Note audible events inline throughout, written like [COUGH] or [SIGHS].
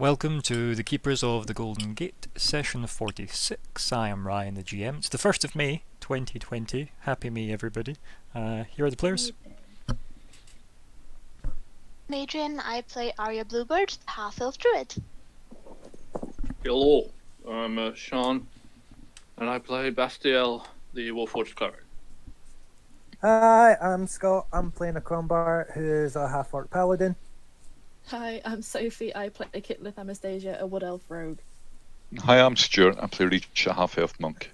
Welcome to the Keepers of the Golden Gate, session 46. I am Ryan, the GM. It's the 1st of May, 2020. Happy me, everybody. Uh, here are the players. Adrienne, I play Arya Bluebird, the half-elf druid. Hello, I'm uh, Shaan, and I play Bastiel, the Warforged cleric. Hi, I'm Scott. I'm playing a Crumbar who's a half orc paladin. Hi, I'm Sophie. I play Kitlith Anastasia, a Wood Elf Rogue. Hi, I'm Stuart. I play Reach, a half elf monk.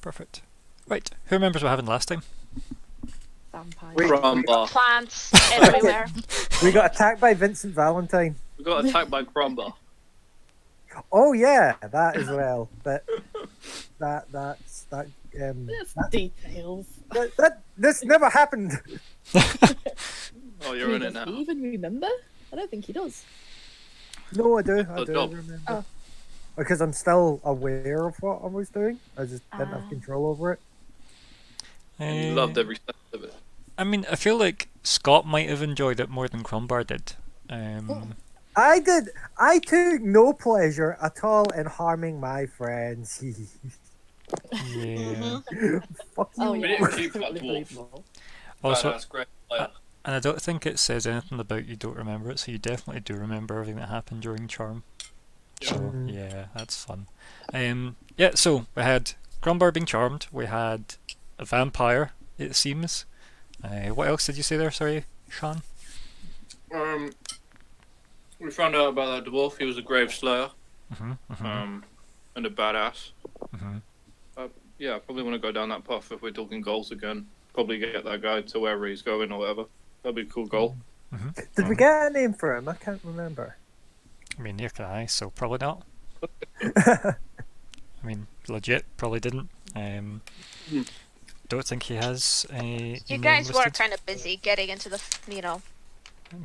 Perfect. Right, who remembers what happened last time? Vampire. Wait. Crumbar. Plants [LAUGHS] everywhere. We got attacked by Vincent Valentine. We got attacked by Crumbar. Oh yeah, that as well. But that that's that um That's that, details. that, that this never happened. [LAUGHS] [LAUGHS] Oh, you're in it Does now. even remember? I don't think he does. No, I do. I Oh, do job. remember. Oh. Because I'm still aware of what I was doing. I just didn't have Ah. control over it. And you Uh, loved every second of it. I mean, I feel like Scott might have enjoyed it more than Crumbar did. Um, I did. I took no pleasure at all in harming my friends. [LAUGHS] yeah. Fuck you. Oh yeah, didn't keep that totally dwarf. believable. Also, Badass great player. And I don't think it says anything about you don't remember it, so you definitely do remember everything that happened during Charm. So Mhm. yeah, that's fun. Um, yeah, so we had Crumbar being charmed. We had a vampire. It seems. Uh, what else did you say there? Sorry, Shaan. Um, we found out about that dwarf. He was a grave slayer, hmm hmm um, and a badass. hmm Yeah, I probably want to go down that path if we're talking goals again. Probably get that guy to wherever he's going or whatever. That'd be a cool goal. Did we get a name for him? I can't remember. I mean, neither can I, so probably not. [LAUGHS] I mean, legit, probably didn't. Um, Hmm. don't think he has a. You name guys were kind of busy getting into the, you know,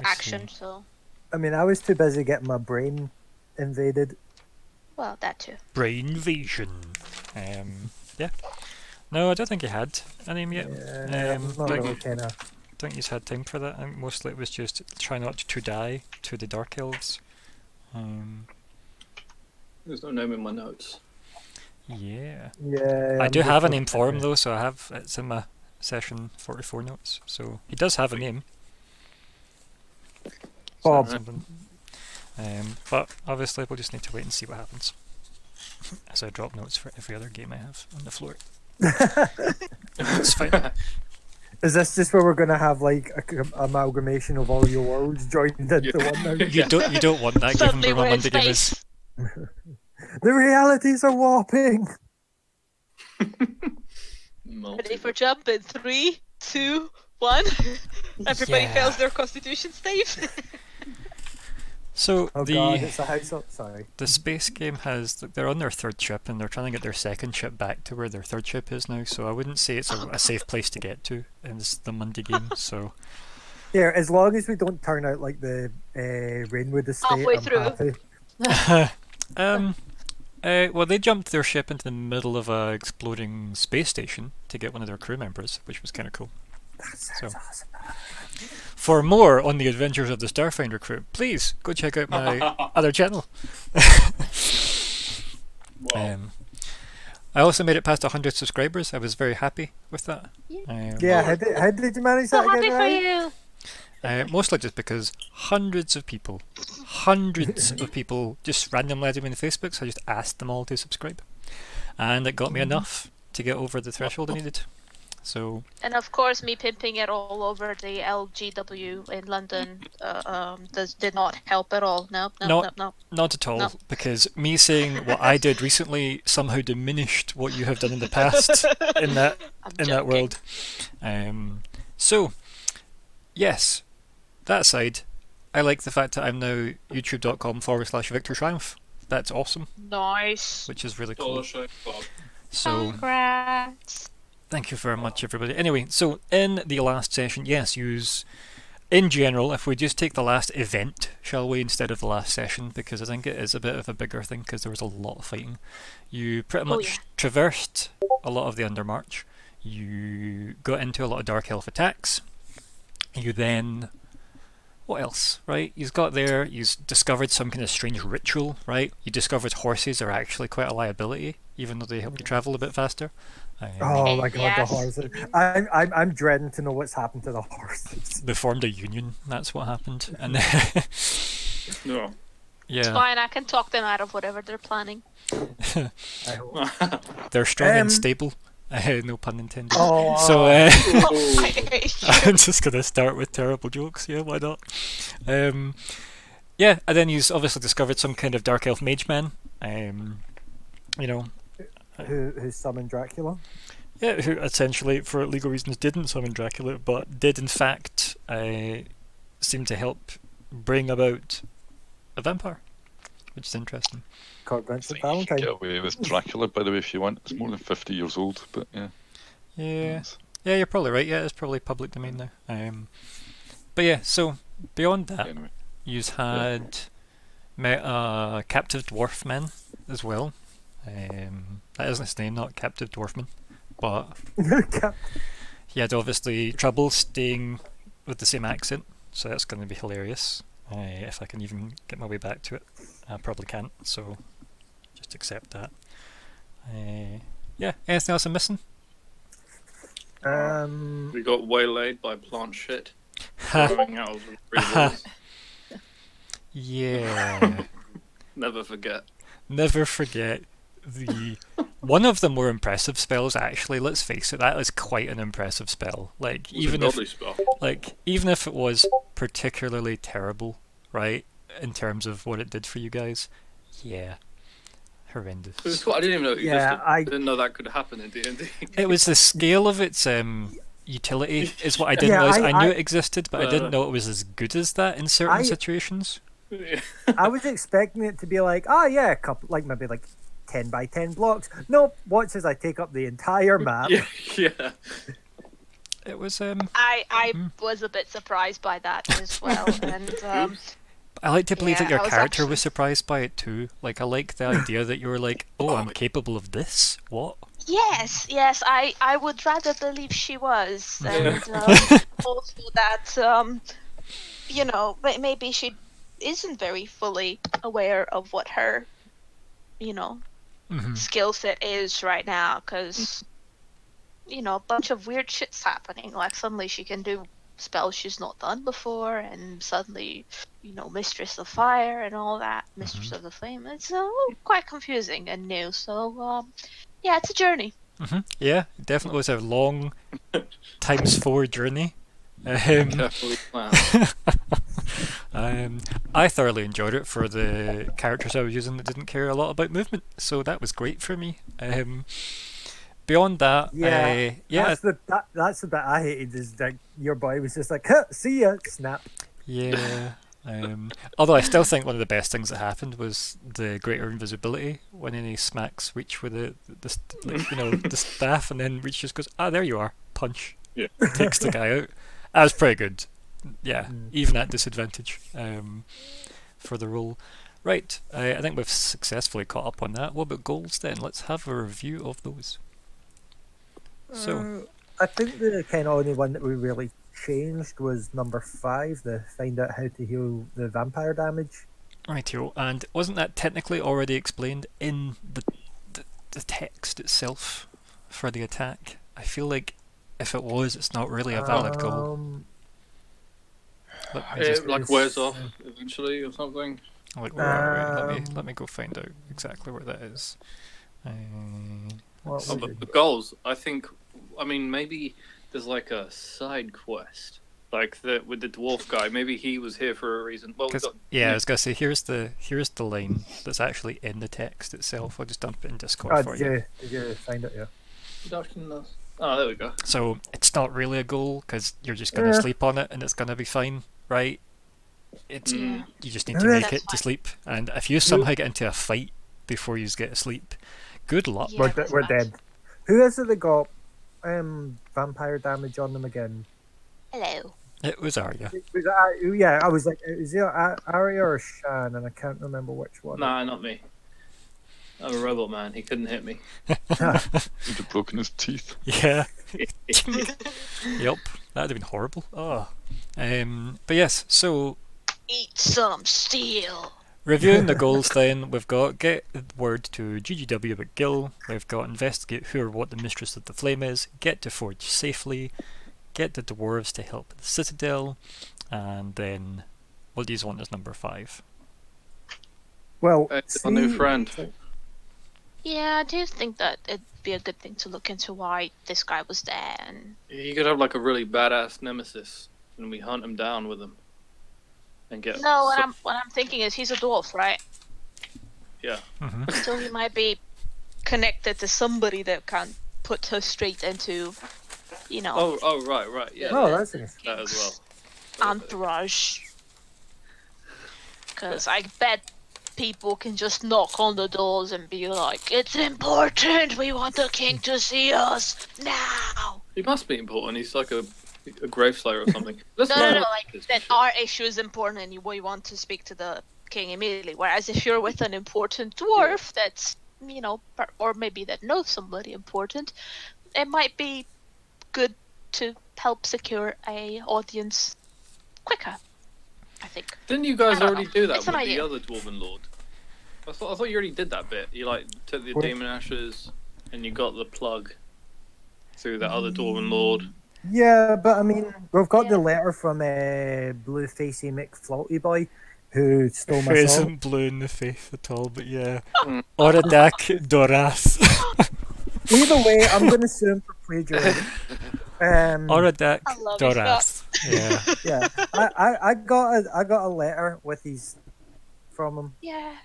action, see. so I mean, I was too busy getting my brain invaded. well, that too. Brain invasion. Um, yeah. No, I don't think he had a name yet. Yeah, Um, I'm not like- really kind of. I don't think he's had time for that. I think mostly it was just try not to die to the Dark Elves. Um, There's no name in my notes. yeah. Yeah. I I'm do have a looking name for him though, so I have it's in my session 44 notes. So he does have a name. Bob. Something. Um, but obviously we'll just need to wait and see what happens. [LAUGHS] As I drop notes for every other game I have on the floor. [LAUGHS] it's fine. [LAUGHS] Is this just where we're gonna have like a, amalgamation of all your worlds joined into Yeah. one now? [LAUGHS] You don't you don't want that given Suddenly where my we're in Monday game space. The realities are warping. Ready for jump in three, two, one. [LAUGHS] Everybody Yeah. fails their constitution save. [LAUGHS] So Oh the god, it's a house up. Sorry. the space game has they're on their third ship and they're trying to get their second ship back to where their third ship is now. So I wouldn't say it's a, a safe place to get to in the Monday game. [LAUGHS] So Yeah, as long as we don't turn out like the uh, Rainwood estate, Halfway I'm through. happy. [LAUGHS] um, uh, well they jumped their ship into the middle of a exploding space station to get one of their crew members, which was kind of cool. That sounds So- awesome. For more on the adventures of the Starfinder crew, please go check out my [LAUGHS] other channel. Wow. Um, I also made it past 100 subscribers. I was very happy with that. Yeah. Um, Yeah, how did, how did you manage so that happy again, for Ryan? you. Uh, mostly just because hundreds of people, hundreds [LAUGHS] of people just randomly added me on Facebook, so I just asked them all to subscribe. And it got me enough to get over the threshold I needed. So, And of course, me pimping it all over the LGW in London uh, um, does did not help at all. No, no, No. no, no. not at all, No. because me saying what I did recently somehow diminished what you have done in the past in that [LAUGHS] I'm in that world. Um, so, yes, that aside, I like the fact that I'm now youtube.com forward slash Viktor Triumph. That's awesome, Nice. which is really cool. So, Congrats. Thank you very much, everybody. Anyway, so in the last session, yes, use. In general, if we just take the last event, shall we, instead of the last session, because I think it is a bit of a bigger thing because there was a lot of fighting. You pretty Oh, much yeah. traversed a lot of the Undermarch. You got into a lot of Dark Elf attacks. You then what else, right? You've got there, you've discovered some kind of strange ritual, right? You discovered horses are actually quite a liability, even though they help you travel a bit faster. Oh my god, Yes. the horses! I'm, I'm I'm dreading to know what's happened to the horses. They formed a union, that's what happened. [LAUGHS] And [LAUGHS] No. It's yeah, fine. I can talk them out of whatever they're planning. [LAUGHS] I hope. they're strong Um, and stable. Uh, no pun intended. Oh, So uh, Oh, I'm just gonna start with terrible jokes. Yeah, why not? Um, yeah, and then he's obviously discovered some kind of dark elf mage man. Um, you know, who who summoned Dracula? yeah, who essentially, for legal reasons, didn't summon Dracula, but did in fact uh, seem to help bring about a vampire, which is interesting. Called I Vincent think you can Valentine. get away with Dracula, by the way, if you want. It's more than 50 years old, but yeah. Yeah, It's- yeah, you're probably right. Yeah, it's probably public domain now. Um, but yeah, so beyond that, Anyway, You've had met a captive dwarf man as well. Um, that isn't his name, not captive dwarfman, but [LAUGHS] he had obviously trouble staying with the same accent, so that's going to be hilarious. Uh, if I can even get my way back to it, I probably can't. So just accept that. Uh, yeah. Anything else I'm missing? um, We got waylaid by plant shit. Ha, out of the three [LAUGHS] yeah. [LAUGHS] Never forget. Never forget the one of the more impressive spells actually let's face it that is quite an impressive spell like It even if spell. like even if it was particularly terrible right in terms of what it did for you guys yeah It was horrendous cool. I didn't even know Yeah, existed. I- didn't know that could happen in D&D. [LAUGHS] it was the scale of its um utility is what i didn't Yeah, realize I- i, knew I- it existed but i Uh. didn't know it was as good as that in certain I- situations [LAUGHS] I was expecting it to be like, oh yeah, a couple, like maybe like ten by ten blocks. Nope. Watch as I take up the entire [LAUGHS] map. yeah, yeah. it was um I I Hmm. was a bit surprised by that as well, [LAUGHS] and um, I like to believe that your was character actually- was surprised by it too. Like, I like the [LAUGHS] idea that you were like, "Oh, I'm capable of this." What? yes, yes, I I would rather believe she was, and um, also that um, you know maybe she isn't very fully aware of what her you know hmm skill set is right now because you know a bunch of weird shit's happening. Like suddenly she can do spells she's not done before and suddenly you know mistress of fire and all that mistress of the flame. It's uh, quite confusing and new so um yeah it's a journey. Hmm Yeah, it definitely was a long [LAUGHS] times four journey. Um, Carefully planned. [LAUGHS] um, I thoroughly enjoyed it for the characters I was using that didn't care a lot about movement, so that was great for me. Um, beyond that, Yeah, uh, yeah, That's the that, that's the bit I hated. Is that your boy was just like, huh, see ya, snap. Yeah. Um, although I still think one of the best things that happened was the greater invisibility when any smacks Reach with the, the st- like, you know the [LAUGHS] staff, and then Reach just goes, "Ah, there you are," punch, Yeah. takes the guy out. That was pretty good. Yeah, even at disadvantage um, for the role. Right, I, I think we've successfully caught up on that. What about goals then? Let's have a review of those. So, Uh, I think the kind of only one that we really changed was number five, the find out how to heal the vampire damage. Rightio, and wasn't that technically already explained in the, the the text itself for the attack? I feel like if it was, it's not really a valid goal. Um, Let me It, just, like wears off eventually or something. like, wait, wait, wait, let me Um, let me go find out exactly where that is. Uh, what Oh, but the goals, I think. I mean, maybe there's like a side quest, like the with the dwarf guy. Maybe he was here for a reason. Well, we 'cause- got, yeah, I was gonna say here's the here's the line that's actually in the text itself. I'll just dump it in Discord Oh, for did you. you, did you find it? Yeah. Oh, there we go. So it's not really a goal because you're just gonna Yeah. sleep on it and it's gonna be fine, right? It's Mm. you just need to make That's it to sleep, and if you somehow get into a fight before you get to sleep, good luck. Yeah, we're, that's we're dead. Who is it that got um, vampire damage on them again? hello It was Arya. Was it, Ar- yeah, I was like, is it Arya or Shaan? And I can't remember which one. Nah, not me. I'm a robot man. He couldn't hit me. [LAUGHS] He'd have broken his teeth. Yeah. [LAUGHS] yep. That'd have been horrible. Oh. Um, but yes, so Eat some steel. reviewing the [LAUGHS] goals then, we've got get word to GGW about Gil, we've got investigate who or what the mistress of the flame is, get to Forge safely, get the dwarves to help the citadel, and then what do you want as number five? Well, Hey, a new see- friend. Yeah, I do think that it'd be a good thing to look into why this guy was there and You could have like a really badass nemesis, and we hunt him down with him, and get. No, what I'm what I'm thinking is he's a dwarf, right? Yeah. Mm -hmm. So he might be connected to somebody that can put her straight into, you know, Oh, oh, right, right, yeah. Oh, that's nice. that as well. entourage. Because I bet people can just knock on the doors and be like, "It's important. We want the king to see us now." He must be important. He's like a, a grave slayer or something. [LAUGHS] No, no, no. Like that, our issue is important, and you, we want to speak to the king immediately. Whereas if you're with an important dwarf that's, you know, or maybe that knows somebody important, it might be good to help secure a audience quicker. I think. Didn't you guys already know. do that It's with the other dwarven lord? I thought I thought you already did that bit. You like took the What? demon ashes, and you got the plug through that other dwarven lord. Yeah, but I mean, we've got the letter from a uh, Bluefacey McFlaughty Boy, who stole Who my song. isn't blue in the face at all, but yeah. Mm. Oradak Doras. [LAUGHS] Either way, I'm going to sue him for plagiarism. [LAUGHS] Um, Oradak I love his Doras. Yeah. [LAUGHS] yeah, I, I, I got a, I got a letter with these from him. Yeah.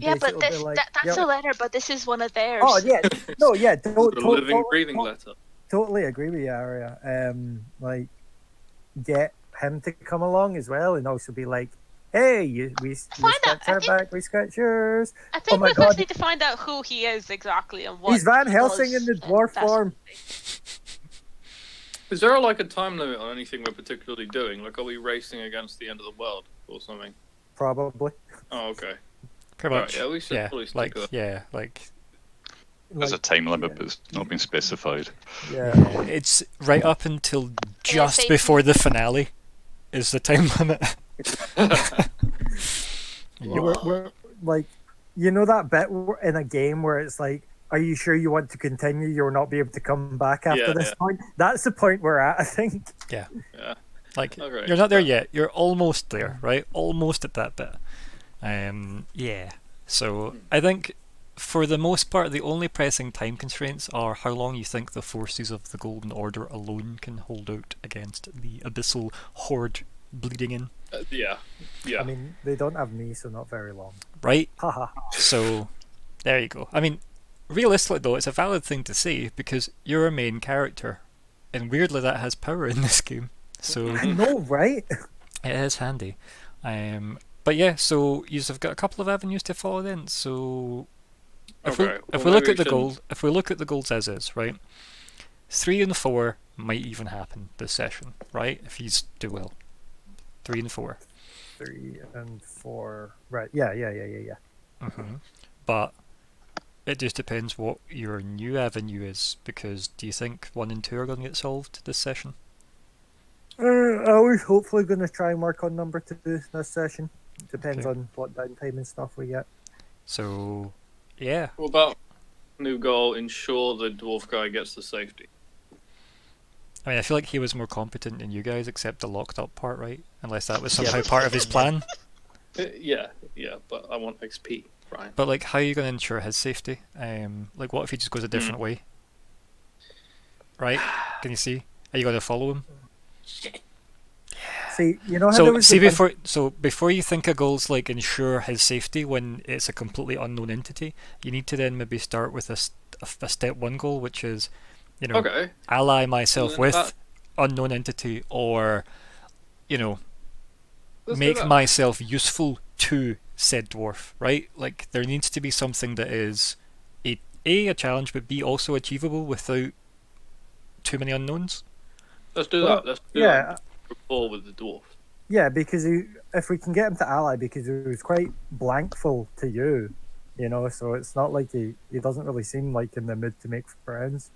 Yeah, but this, like, that, that's "Yep." a letter, but this is one of theirs. Oh yeah, [LAUGHS] no, yeah, to- The to- living, totally- breathing to- letter. totally agree with you, Arya. Um, like, get him to come along as well, and also be like, "Hey, you, we, we Find out, scratch our think- back, we scratch yours." I think my we God. first need to find out who he is exactly and what. He's Van Helsing in the dwarf form. Is there like a time limit on anything we're particularly doing? Like, are we racing against the end of the world or something? Probably. Oh, okay. Pretty Right, yeah, we should yeah, probably stick like with yeah, like There's a time limit, but it's not been specified. yeah. [LAUGHS] it's right up until just before the finale is the time [LAUGHS] limit. [LAUGHS] We're, we're, like, you know that bit in a game where it's like, "Are you sure you want to continue? You'll not be able to come back after Yeah, this yeah. point." That's the point we're at, I think. Yeah. yeah. Like Okay. you're not there yet. You're almost there, right? Almost at that bit. Um, yeah. So I think for the most part, the only pressing time constraints are how long you think the forces of the Golden Order alone can hold out against the abyssal horde bleeding in, Uh, yeah. Yeah. I mean, they don't have me, so not very long. right? Haha. So there you go. I mean, realistically though, it's a valid thing to say because you're a main character, and weirdly that has power in this game. So [LAUGHS] I know, right? [LAUGHS] It is handy. Um, but yeah, so you've got a couple of avenues to follow then. So if we if well, we look at the gold, if we look at the golds as is, right? Three and four might even happen this session, right? If he's do well. Three and four. Three and four. Right. Yeah, yeah, yeah, yeah, yeah. hmm But it just depends what your new avenue is, because do you think one and two are going to get solved this session? Uh, I was hopefully going to try and work on number two this session. Depends Okay. on what downtime and stuff we get. So, yeah, What about new goal? Ensure the dwarf guy gets the safety. I mean, I feel like he was more competent than you guys, except the locked up part, right? Unless that was somehow part of his plan. Uh, yeah, yeah, but I want XP, right? But like, how are you going to ensure his safety? Um, like, what if he just goes a different way? Right? Can you see? Are you going to follow him? See, you know how there So was see the one- before, so before you think of goals like ensure his safety when it's a completely unknown entity, you need to then maybe start with a, st- a f- a step one goal, which is, you know, Okay. ally myself with that- unknown entity, or, you know, Let's make myself useful to said dwarf, right? Like there needs to be something that is a a a challenge, but b also achievable without too many unknowns. Let's do Well, that. Let's do yeah. that. Rapport with the dwarf. Yeah, because he, if we can get him to ally, because he was quite blankful to you, You know, so it's not like he he doesn't really seem like in the mood to make friends.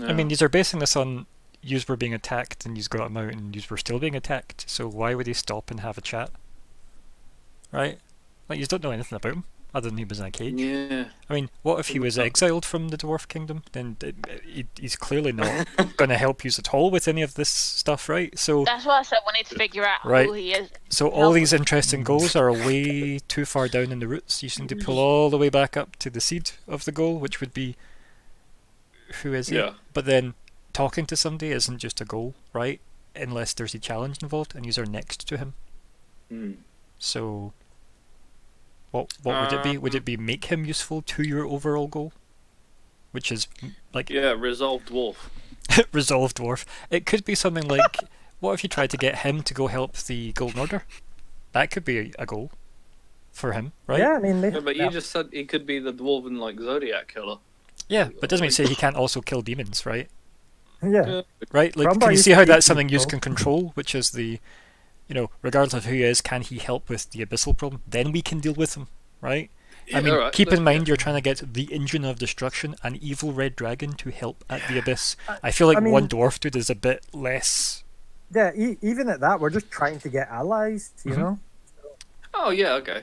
I mean, these are basing this on yous were being attacked and yous got him out and yous were still being attacked. So why would he stop and have a chat? Right? Like you don't know anything about him other than he was in a cage. yeah. I mean, what if he was exiled from the Dwarf Kingdom? Then he, he's clearly not [LAUGHS] going to help you at all with any of this stuff, right? So, That's why I said we need to figure out Right. who he is. so all help these with- interesting goals are way too far down in the roots. You just need to pull all the way back up to the seed of the goal, which would be who is he? Yeah. But then talking to somebody isn't just a goal, right? Unless there's a challenge involved, and you are next to him. Hmm. So, what what would it be? Would it um, be make him useful to your overall goal, which is like Yeah, resolve dwarf. [LAUGHS] resolve dwarf? It could be something like, [LAUGHS] what if you tried to get him to go help the Golden Order? That could be a, a goal for him, right? Yeah, I mean, they, Yeah, but you just said he could be the dwarven like zodiac killer. Yeah, but doesn't mean say he can't also kill demons, right? yeah. Right? Like, Crumbar can you see how that's something you can control, which is the, you know, regardless of who he is, can he help with the abyssal problem? Then we can deal with him, right? I mean, alright, keep in mind you're trying to get the engine of destruction, an evil red dragon, to help at the [SIGHS] abyss. I feel like I mean- one dwarf dude is a bit less. Yeah, e- even at that, we're just trying to get allies, you Mhm. know? Oh yeah, okay.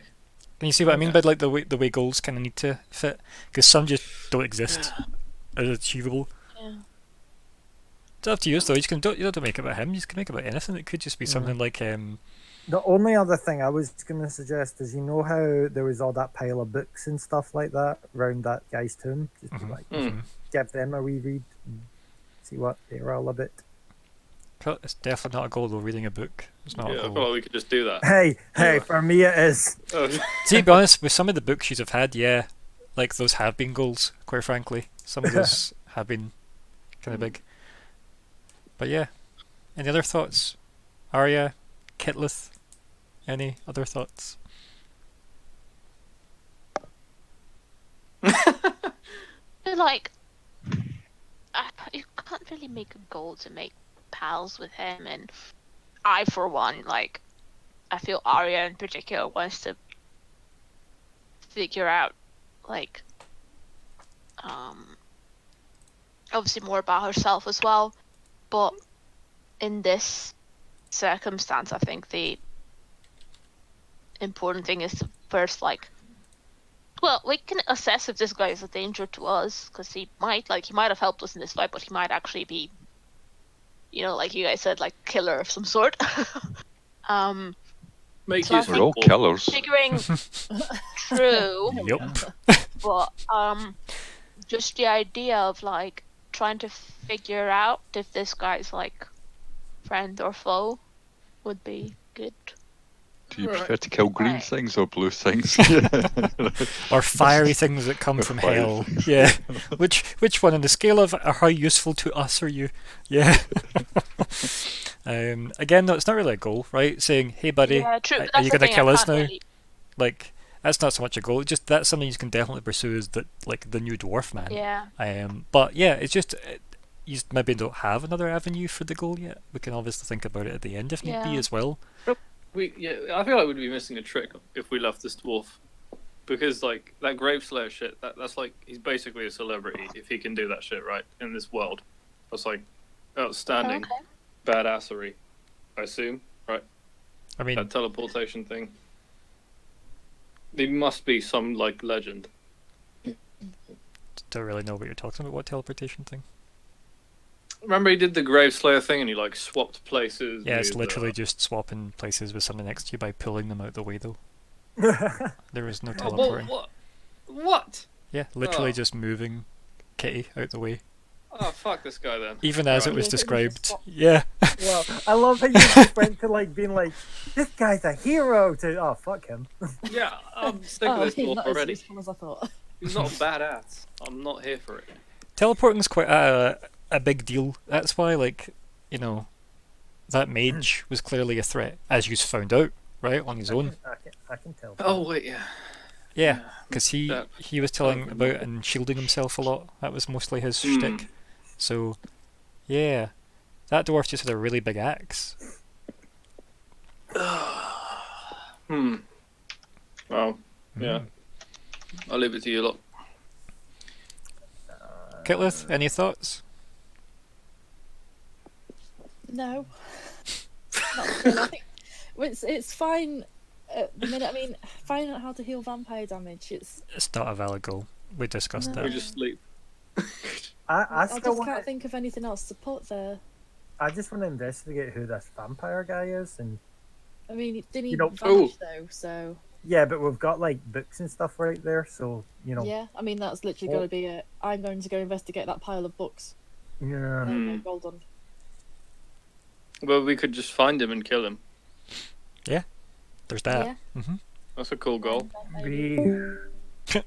Can you see what I mean Okay. by like the way the way goals kind of need to fit? Because some just don't exist [SIGHS] as achievable. Yeah. It's up to you though. You can don't you don't have to make it about him. You can make it about anything. It could just be something like um. The only other thing I was going to suggest is you know how there was all that pile of books and stuff like that around that guy's tomb? Just Mhm. like Hmm. give them a wee read and see what they're all about. It's definitely not a goal though. Reading a book. It's not Yeah, a I goal. feel like we could just do that. Hey, hey, Yeah. for me it is. Oh, See, [LAUGHS] to be honest, with some of the books you've had, yeah, like those have been goals. Quite frankly, some of [LAUGHS] those have been kind of big. But yeah, any other thoughts? Arya, Kitlith, any other thoughts? [LAUGHS] like I, you can't really make a goal to make pals with him, and I, for one, like I feel Arya in particular wants to figure out, like, um, obviously more about herself as well, but in this circumstance, I think the important thing is to first like well, we can assess if this guy is a danger to us, because he might, like, he might have helped us in this fight, but he might actually be, you know, like you guys said, like, killer of some sort. [LAUGHS] um, make So I We're all killers. figuring [LAUGHS] true, Yup. but um, just the idea of like trying to figure out if this guy's like friend or foe would be good. Do you Right. prefer to kill green Right. things or blue things? [LAUGHS] [LAUGHS] or fiery things that come from Fire. hell. Yeah. Which which one on the scale of uh, how useful to us are you? Yeah. [LAUGHS] um, again, though, it's not really a goal, right? Saying, "Hey, buddy, yeah, true. are- but are that's you gonna thing, I kill us now?" really- Like, that's not so much a goal. Just that's something you can definitely pursue is that like the new dwarf man. Yeah. Um, but yeah, it's just uh, you maybe don't have another avenue for the goal yet. We can obviously think about it at the end if need be as well. We yeah, I feel like we'd be missing a trick if we left this dwarf, because like that Graveslayer shit. That that's like he's basically a celebrity if he can do that shit right in this world. That's like outstanding Okay. badassery. I assume right I mean, that teleportation thing. There must be some like legend. don't really know what you're talking about. What teleportation thing? Remember he did the Graveslayer thing and he like swapped places. Yeah, it's literally uh, just swapping places with someone next to you by pulling them out the way, though. [LAUGHS] There is no Oh, teleporting. what? What? Yeah, literally Oh. just moving Kitty out the way. Oh fuck this guy then. Even as it was described. just Yeah. well, I love how you [LAUGHS] just went to like being like, this guy's a hero to, oh, fuck him. [LAUGHS] Yeah, I'm sick Oh, of this he's dwarf not as already. useful as I thought. He's not a badass. I'm not here for it. Teleporting's quite a, a big deal. That's why, like, you know, that mage was clearly a threat, as you found out, right, on his own. I can, I can tell. Oh wait, yeah. Yeah, because he That- he was telling about and shielding himself a lot. That was mostly his Hmm. shtick. So, yeah, that dwarf just had a really big axe. [SIGHS] Hmm. Well, yeah. I'll leave it to you lot. Kitlith, any thoughts? No. Not really. I think well, it's it's fine at the minute. I mean, finding out how to heal vampire damage. It's It's not a valid goal. We discussed No. We that. just sleep. [LAUGHS] I, I I, just want. can't think of anything else to put there. I just want to investigate who this vampire guy is, and I mean, it didn't You even know- vanish though, so yeah, but we've got like books and stuff right there, so you know. yeah. I mean, that's literally going to be it. I'm going to go investigate that pile of books. Yeah. There you Hmm. Well, we could just find him and kill him. Yeah, there's that. Yeah. hmm That's a cool goal. We. [LAUGHS]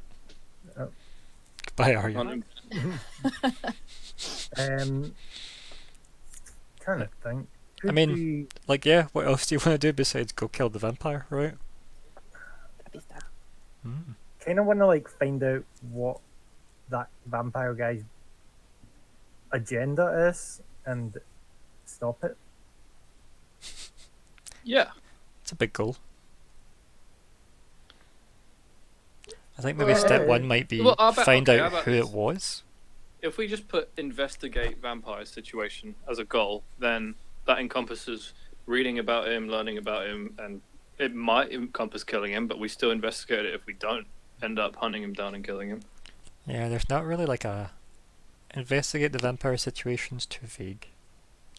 Goodbye, are you? Hunt him. Um. Trying to think. I mean- we- Like, yeah, what else do you want to do besides go kill the vampire, right? That'd be. Mm. kind of want to like find out what that vampire guy's agenda is and stop it. Yeah. It's a big goal. I think maybe step uh, one might be well, how about- find okay, out who this? it was. If we just put investigate vampire situation as a goal, then that encompasses reading about him, learning about him, and it might encompass killing him, but we still investigate it if we don't end up hunting him down and killing him. Yeah, there's not really like a investigate the vampire situation's too vague.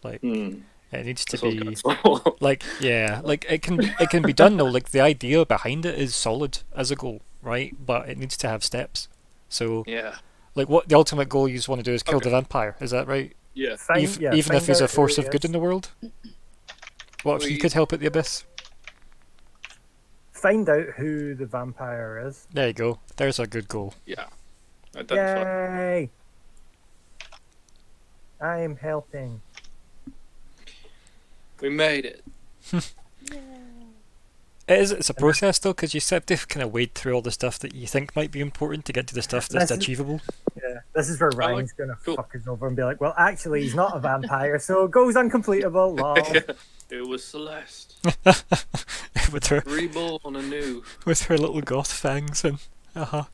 Like Hmm. it needs to That's be was going for. like yeah, like it can it can be done though. Like the idea behind it is solid as a goal, right? But it needs to have steps. So yeah. like what the ultimate goal you just want to do is kill Okay. the vampire. Is that right? Yeah. Find, Ev- yeah, even if he's a force of good in the world. What if you could help at the abyss? Find out who the vampire is. There you go. There's a good goal. Yeah. Identify. Yay! I'm helping. We made it. [LAUGHS] It is. It's a process though, because you have to kind of wade through all the stuff that you think might be important to get to the stuff that's This is- achievable. Yeah, this is where I like- Ryan's gonna cool. fuck us over and be like, "Well, actually, he's not a vampire, so it goes uncompletable." [LAUGHS] Lol. It was Celeste. [LAUGHS] with her Reborn anew. with her little goth fangs and uh huh.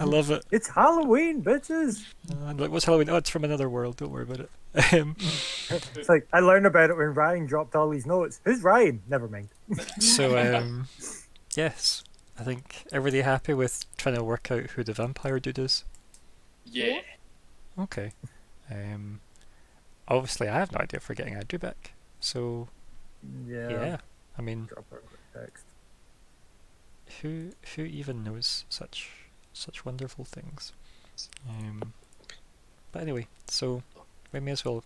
I love it. It's Halloween, bitches. Uh, and like, what's Halloween? Oh, it's from another world. Don't worry about it. Um, [LAUGHS] It's like I learned about it when Ryan dropped all these notes. Who's Ryan? Never mind. [LAUGHS] so um, yes, I think everybody happy with trying to work out who the vampire dude is. Yeah. Okay. Um, obviously, I have no idea if we're getting Adrienne back. So Yeah. yeah, I mean, Drop her a quick text. who who even knows such such wonderful things? Um, but anyway, so we may as well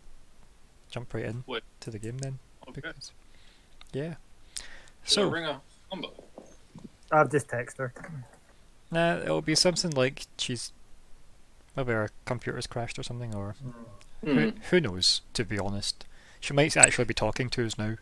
jump right in Wait. to the game then. Okay. Because, yeah. So So ring a number. I've just texted her. nah, it'll be something like she's maybe our computer's crashed or something, or Hmm. who who knows? To be honest, she might actually be talking to us now.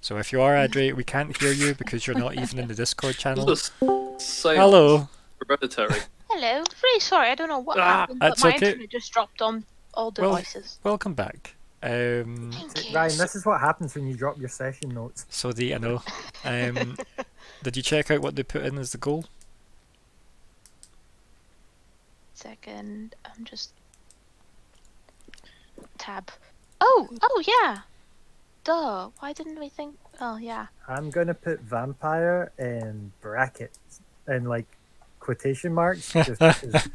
So if you are Adri, we can't hear you because you're not even in the Discord channel. [LAUGHS] This is seance Hello. Hereditary. [LAUGHS] Hello. Really sorry. I don't know what Ah, happened, but my okay. internet just dropped on all Well- devices. Welcome back. Um, Thank you. Ryan, this is what happens when you drop your session notes. so the I know. Um, [LAUGHS] did you check out what they put in as the goal? Second, I'm just tab. Oh, oh yeah. Duh. Why didn't we think? Oh yeah. I'm gonna put vampire in brackets and like quotation marks, [LAUGHS] just because-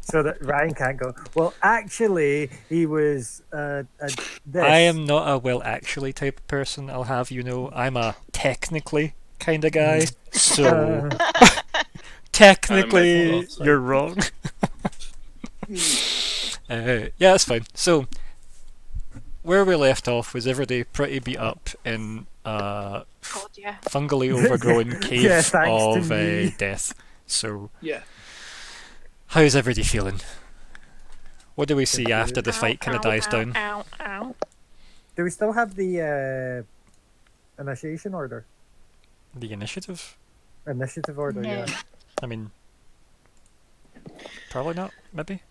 so that Ryan can't go. Well, actually, he was uh, a this. I am not a well actually type of person. I'll have you know. I'm a technically kind of guy. So Uh, [LAUGHS] [LAUGHS] technically, Kinda makes a lot of you're wrong. uh, yeah, that's fine. So where we left off was everybody pretty beat up in uh, God yeah. fungally overgrown cave Yeah, thanks to of uh, me. death. So Yeah. how's everybody feeling? What do we see Good. after the fight kind of dies ow, down? Ow, ow. do we still have the uh, initiation order? The initiative? Initiative order, No. yeah. I mean, probably not. Maybe.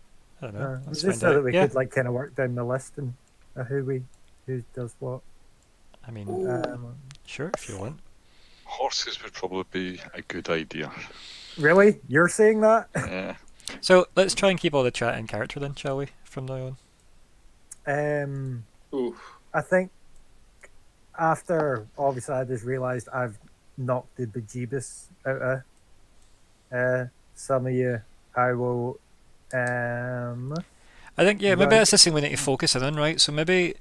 I don't know. Uh, Let's just find so out. that we yeah. could like kind of work down the list and uh, who we who does what. I mean, Um, sure if you want. Horses would probably be a good idea. Really? You're saying that? Yeah. So let's try and keep all the chat in character then, shall we? From now on. Um, Oof. I think after obviously I just realised I've knocked the bejeebus out of uh, some of you. I will. Um, I think yeah, maybe Right. that's the thing we need to focus in on, right? So maybe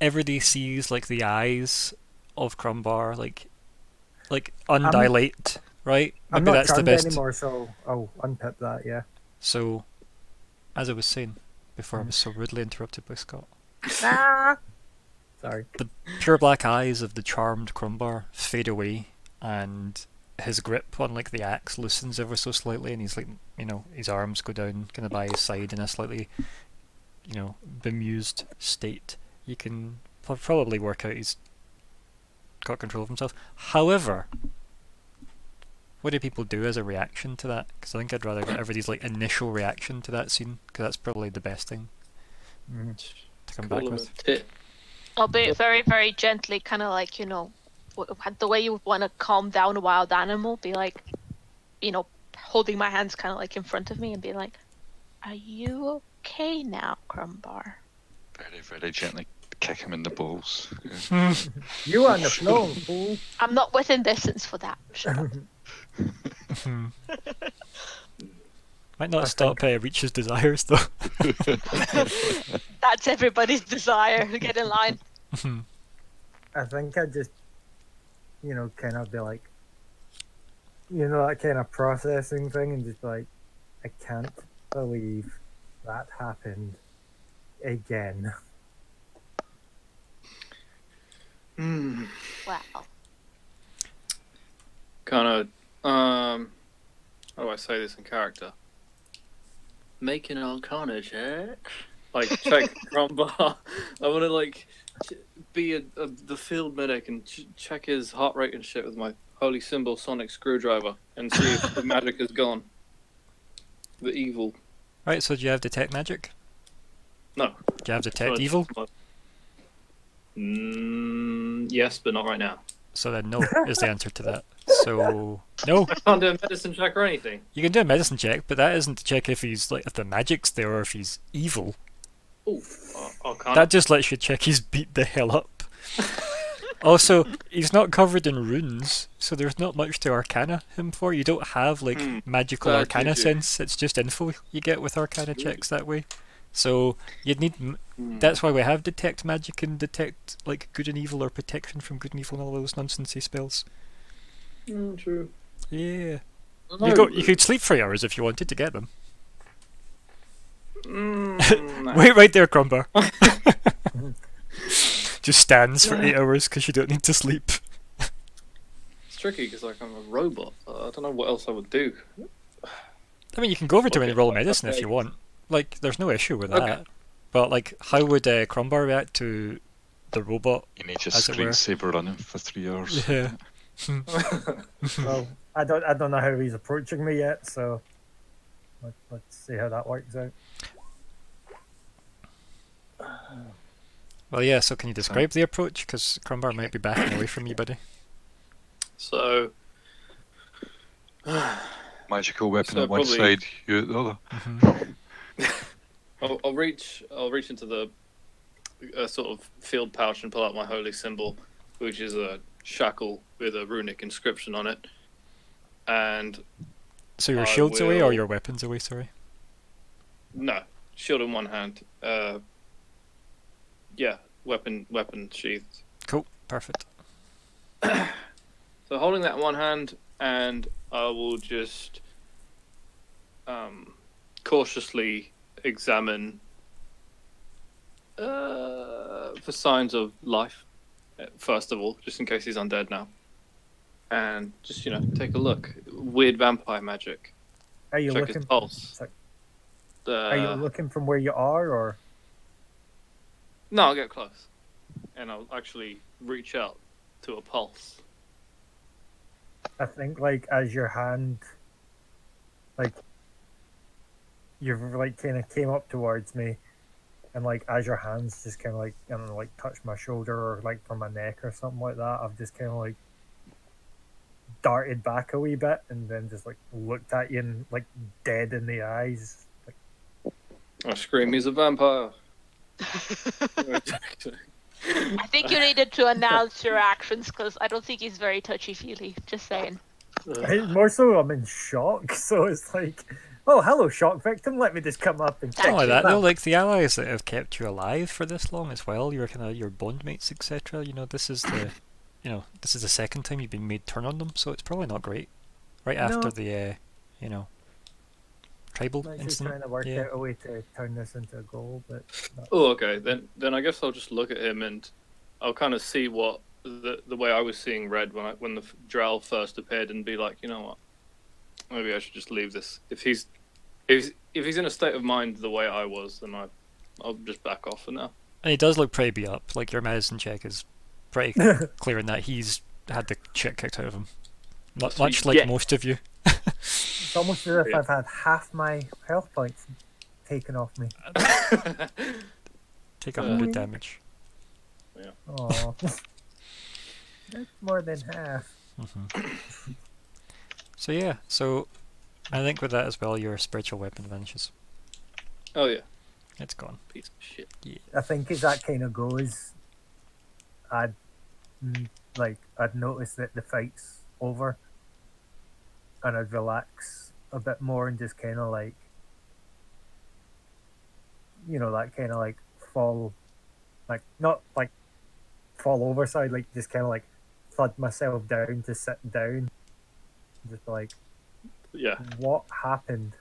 everybody sees like the eyes of Crumbar, like like undilate, right? I'm Maybe not that's the best. anymore, so I'll unpip that. Yeah. So, as I was saying before, I was so rudely interrupted by Scott. Ah. Sorry. The pure black eyes of the charmed Crumbar fade away, and his grip on like the axe loosens ever so slightly, and he's like, you know, his arms go down kind of by his side in a slightly, you know, bemused state. You can probably work out he's got control of himself. However, what do people do as a reaction to that? Because I think I'd rather get everybody's like initial reaction to that scene, because that's probably the best thing Mhm. to come back him with. a tit. Albeit very, very gently, kind of like, you know, the way you would want to calm down a wild animal, be like, you know, holding my hands kind of like in front of me and be like, Are you okay now, Crumbar? Very, very gently kick him in the balls. [LAUGHS] Yeah. You on the floor, fool. I'm not within distance for that. [LAUGHS] Shut. [LAUGHS] Might not I stop uh, Reach's desires though. [LAUGHS] That's everybody's desire. Get in line. I think I just, you know, kind of be like, you know, that kind of processing thing, and just be like, I can't believe that happened again. Hmm. Wow. Kind of. Um. How do I say this in character? Make an Arcana check. Like check [LAUGHS] Crumbar. I want to like be a, a, the field medic and ch- check his heart rate and shit with my holy symbol sonic screwdriver and see if the [LAUGHS] magic is gone. The evil. Right, so do you have detect magic? No. Do you have detect So evil? it's- Mm, yes, but not right now. So then no [LAUGHS] is the answer to that. So no, I can't do a medicine check or anything. you can do a medicine check, but that isn't to check if he's like if the magic's there or if he's evil. Oh, Arcana. That just lets you check he's beat the hell up. [LAUGHS] also, he's not covered in runes, so there's not much to arcana him for. You don't have like Hmm. magical Bad arcana sense. It's just info you get with arcana checks that way. So you'd need. m- Hmm. That's why we have detect magic and detect like good and evil or protection from good and evil and all those nonsensy spells. Mm, true. Yeah. No, You go. You could sleep for hours if you wanted to get them. Mm, [LAUGHS] nah. Wait right there, Crumbar. [LAUGHS] [LAUGHS] Just stands for eight hours because you don't need to sleep. It's tricky because like I'm a robot. Uh, I don't know what else I would do. I mean, you can go over to him Okay, and roll okay. medicine if you want. Like, there's no issue with Okay. that. But like, how would uh, Crumbar react to the robot? You need your As it were. screensaver running for three hours. Yeah. [LAUGHS] [LAUGHS] Well, I don't, I don't know how he's approaching me yet, so let, let's see how that works out. Well, yeah. So can you describe the approach? Because Crumbar might be backing away from you, buddy. So Magical weapon So on one probably- side, you at the other. [LAUGHS] [LAUGHS] I'll, I'll reach. I'll reach into the a sort of field pouch and pull out my holy symbol, which is a shackle with a runic inscription on it. And So your I shields away or your weapons away? Sorry. no, shield in one hand. Uh, yeah, weapon weapon sheathed. Cool. Perfect. [CLEARS THROAT] So holding that in one hand, and I will just um, cautiously examine uh, for signs of life. uh, First of all, just in case he's undead now, and just you know take a look. Weird vampire magic. Are you Check looking? his pulse. Uh, Are you looking from where you are, or No, I'll get close, and I'll actually reach out to a pulse. I think like as your hand, like you've like kind of came up towards me, and like as your hands just kind of like I don't know, like touch my shoulder or like from my neck or something like that. I've just kind of like darted back a wee bit and then just like looked at you and like dead in the eyes. Like, I scream, he's a vampire. [LAUGHS] [LAUGHS] I think you needed to announce your actions because I don't think he's very touchy feely. Just saying. I- more so, I'm in shock. [LAUGHS] So it's like, oh, hello, shock victim. Let me just come up and Not like you that though. up." Like the allies that have kept you alive for this long as well. Your kind of your bond mates, etc. You know, this is the, you know, this is the second time you've been made turn on them, so it's probably not great. Right No. after the, uh, you know, tribal Like, just incident. trying to work yeah. out a way to turn this into a goal, but not- Oh, okay. Then, then I guess I'll just look at him and I'll kind of see what the the way I was seeing red when I when the Drow first appeared, and be like, you know what? Maybe I should just leave this. If he's if he's, if he's in a state of mind the way I was, then I I'll just back off for now. And he does look pretty beat up. Like your medicine check is pretty [LAUGHS] clear in that he's had the shit kicked out of him. Not So much like yeah. most of you. it's almost as if Yeah. I've had half my health points taken off me. Take a Uh, hundred damage. Oh, [LAUGHS] that's more than half. hmm [CLEARS THROAT] so yeah, so I think with that as well, your spiritual weapon vanishes. oh yeah, It's gone. piece of shit. I think as that kind of goes, I'd mm, like I'd notice that the fight's over, and I'd relax a bit more and just kind of like, you know, that kind of like fall, like not like fall over side, like just kind of like thud myself down to sit down, just like Yeah, what happened.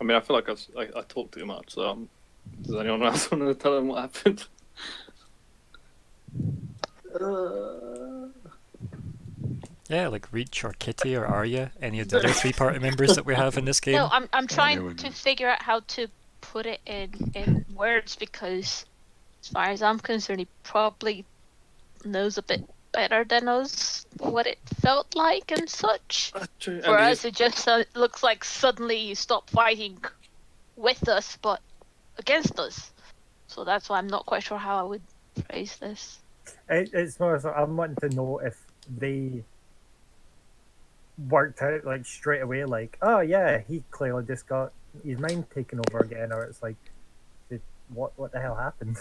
I mean, I feel like I've, I I talk too much. So um, does anyone [LAUGHS] else want to tell them what happened? [LAUGHS] Yeah, like Reach or Kitty or Arya, any of the other [LAUGHS] three party members that we have in this game. No, I'm I'm trying to figure out how to put it in in words because, as far as I'm concerned, he probably knows a bit better than us what it felt like and such. True, For and us, it just uh, looks like suddenly you stop fighting with us, but against us. So that's why I'm not quite sure how I would phrase this. It, it's more so I'm wanting to know if they worked out like straight away, like, oh yeah, he clearly just got his mind taken over again, or it's like, did, what what the hell happened?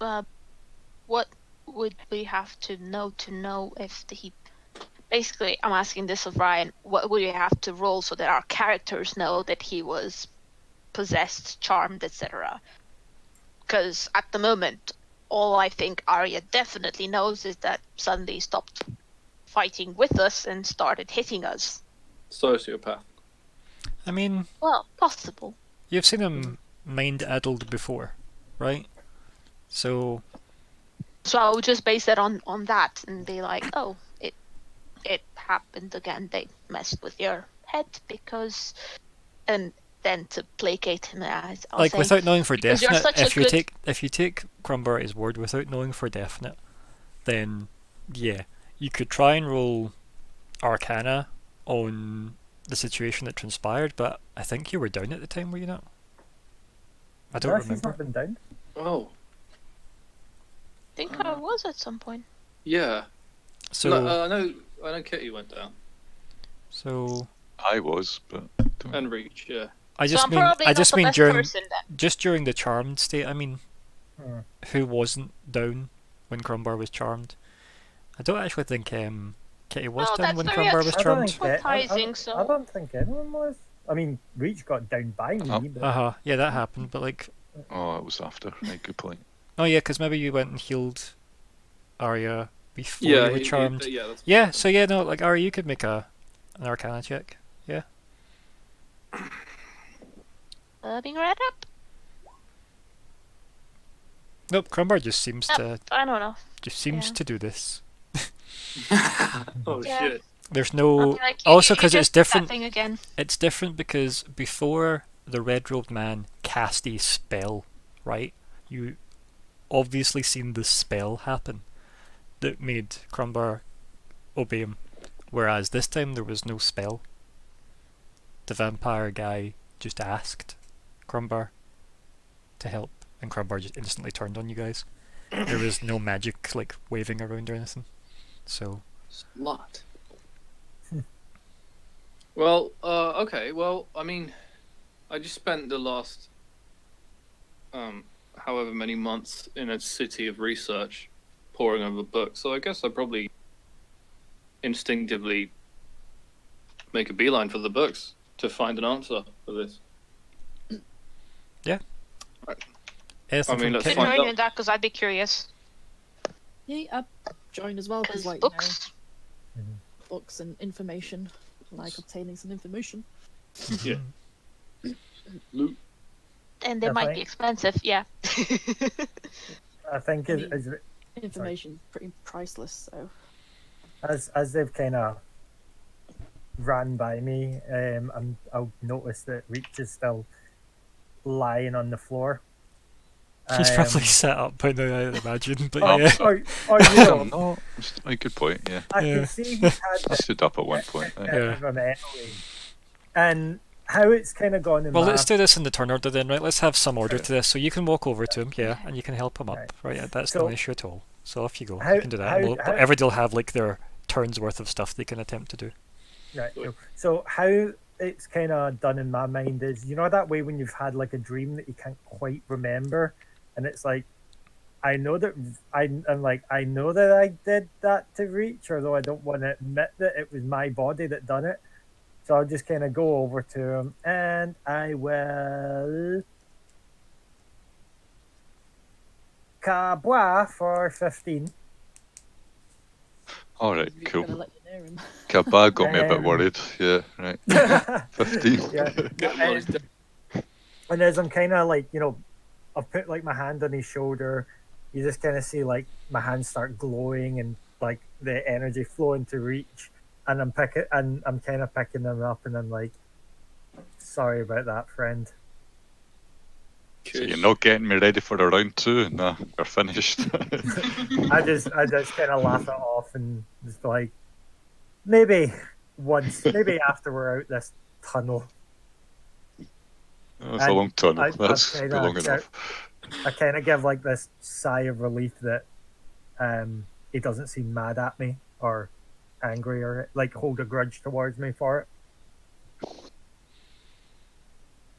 uh, what would we have to know to know if he basically i'm asking this of ryan what would we have to roll so that our characters know that he was possessed charmed etc because at the moment all i think arya definitely knows is that suddenly he stopped fighting with us and started hitting us sociopath. I mean, well possible you've seen him mind addled before, right? So So I would just base it on on that and be like, oh, it it happened again. They messed with your head because, and then to placate him, I, I'll like say, without knowing for because you're definite, if you good- take if you take Crumbar at his word without knowing for definite, then yeah, you could try and roll Arcana on the situation that transpired, but I think you were down at the time, were you not? I don't No, she's remember. not been down. Oh, I think I was at some point. yeah. So No, uh, I know. I know. Kitty went down so I was, but don't- and Reach. Yeah. I just I'm mean I just mean during person just during the charmed state. I mean, Hmm. who wasn't down when Crumbar was charmed? I don't actually think um, Kitty was Oh, down that's when very Crumbar was I don't charmed. I- I- so- I don't think anyone was. I mean, Reach got down by me, Uh-huh. but Uh huh. Yeah, that happened. But like, oh, it was after. Right, good point. oh yeah, because maybe you went and healed Arya before Yeah. you were he- he- charmed. yeah. That's, Yeah. So yeah, no, like Arya, you could make a an Arcana check. Yeah. Uh, being read up? Nope, Crumbar just seems Yep. to I don't know. just seems Yeah. to do this. [LAUGHS] oh Yeah. shit. There's no. like, you- also because it's just did that different- Thing again. It's different because before the red robed man cast a spell, right? You obviously seen the spell happen that made Crumbar obey him. Whereas this time there was no spell. The vampire guy just asked. Crumbar to help, and Crumbar just instantly turned on you guys. there was no magic like waving around or anything. So Slut. [LAUGHS] well, uh, okay. Well, I mean, I just spent the last, um, however many months in a city of research, poring over books. So I guess I probably instinctively make a beeline for the books to find an answer for this. [CLEARS THROAT] anything I mean, from let's Kit? Can find join out. in that because I'd be curious. Yeah, I'd join as well because Because like books. you know, books and information, like obtaining some information. [LAUGHS] Yeah. Loot. And they Yeah, might fine. be expensive, yeah. I think I as, mean- as, Information pretty priceless, so as as they've kind of ran by me, um, I'm, I'll notice that Reach is still lying on the floor. He's Um, probably set up by now, I imagine. But [LAUGHS] Oh, yeah, or, or, you know, no, it's a good point. Yeah, I Yeah. can see he's had [LAUGHS] I stood up at one point. Yeah. of. And how it's kind of gone in Well, my let's do this in the turn order then, right? Let's have some order to this. So you can walk over to him, yeah, and you can help him up, Right. right? yeah, That's So- no issue at all. So off you go. How- you can do that. how- We'll- how- everybody will have like their turns worth of stuff they can attempt to do. Right. So, so how it's kind of done in my mind is, you know, that way when you've had like a dream that you can't quite remember, and it's like, I know that I, I'm like, I know that I did that to reach, although I don't want to admit that it was my body that done it. So I'll just kind of go over to him, and I will. Cabois for 15. All right, cool. gonna you know him. Got me a bit Um, worried. Yeah, right. [LAUGHS] Fifteen. Yeah. him on his deck. And as I'm kind of like, you know, I've put like my hand on his shoulder, you just kind of see like my hands start glowing and like the energy flowing to reach. And I'm picking, and I'm kind of picking them up, and I'm like, sorry about that, friend. So you're not getting me ready for a round two? Nah, we're finished. [LAUGHS] I just, I just kind of laugh it off and just like, maybe once, maybe after we're out this tunnel. That's a long tunnel. I- I've That's kinda [LAUGHS] long checked- enough. I kind of give like this sigh of relief that um, he doesn't seem mad at me or angry or like hold a grudge towards me for it.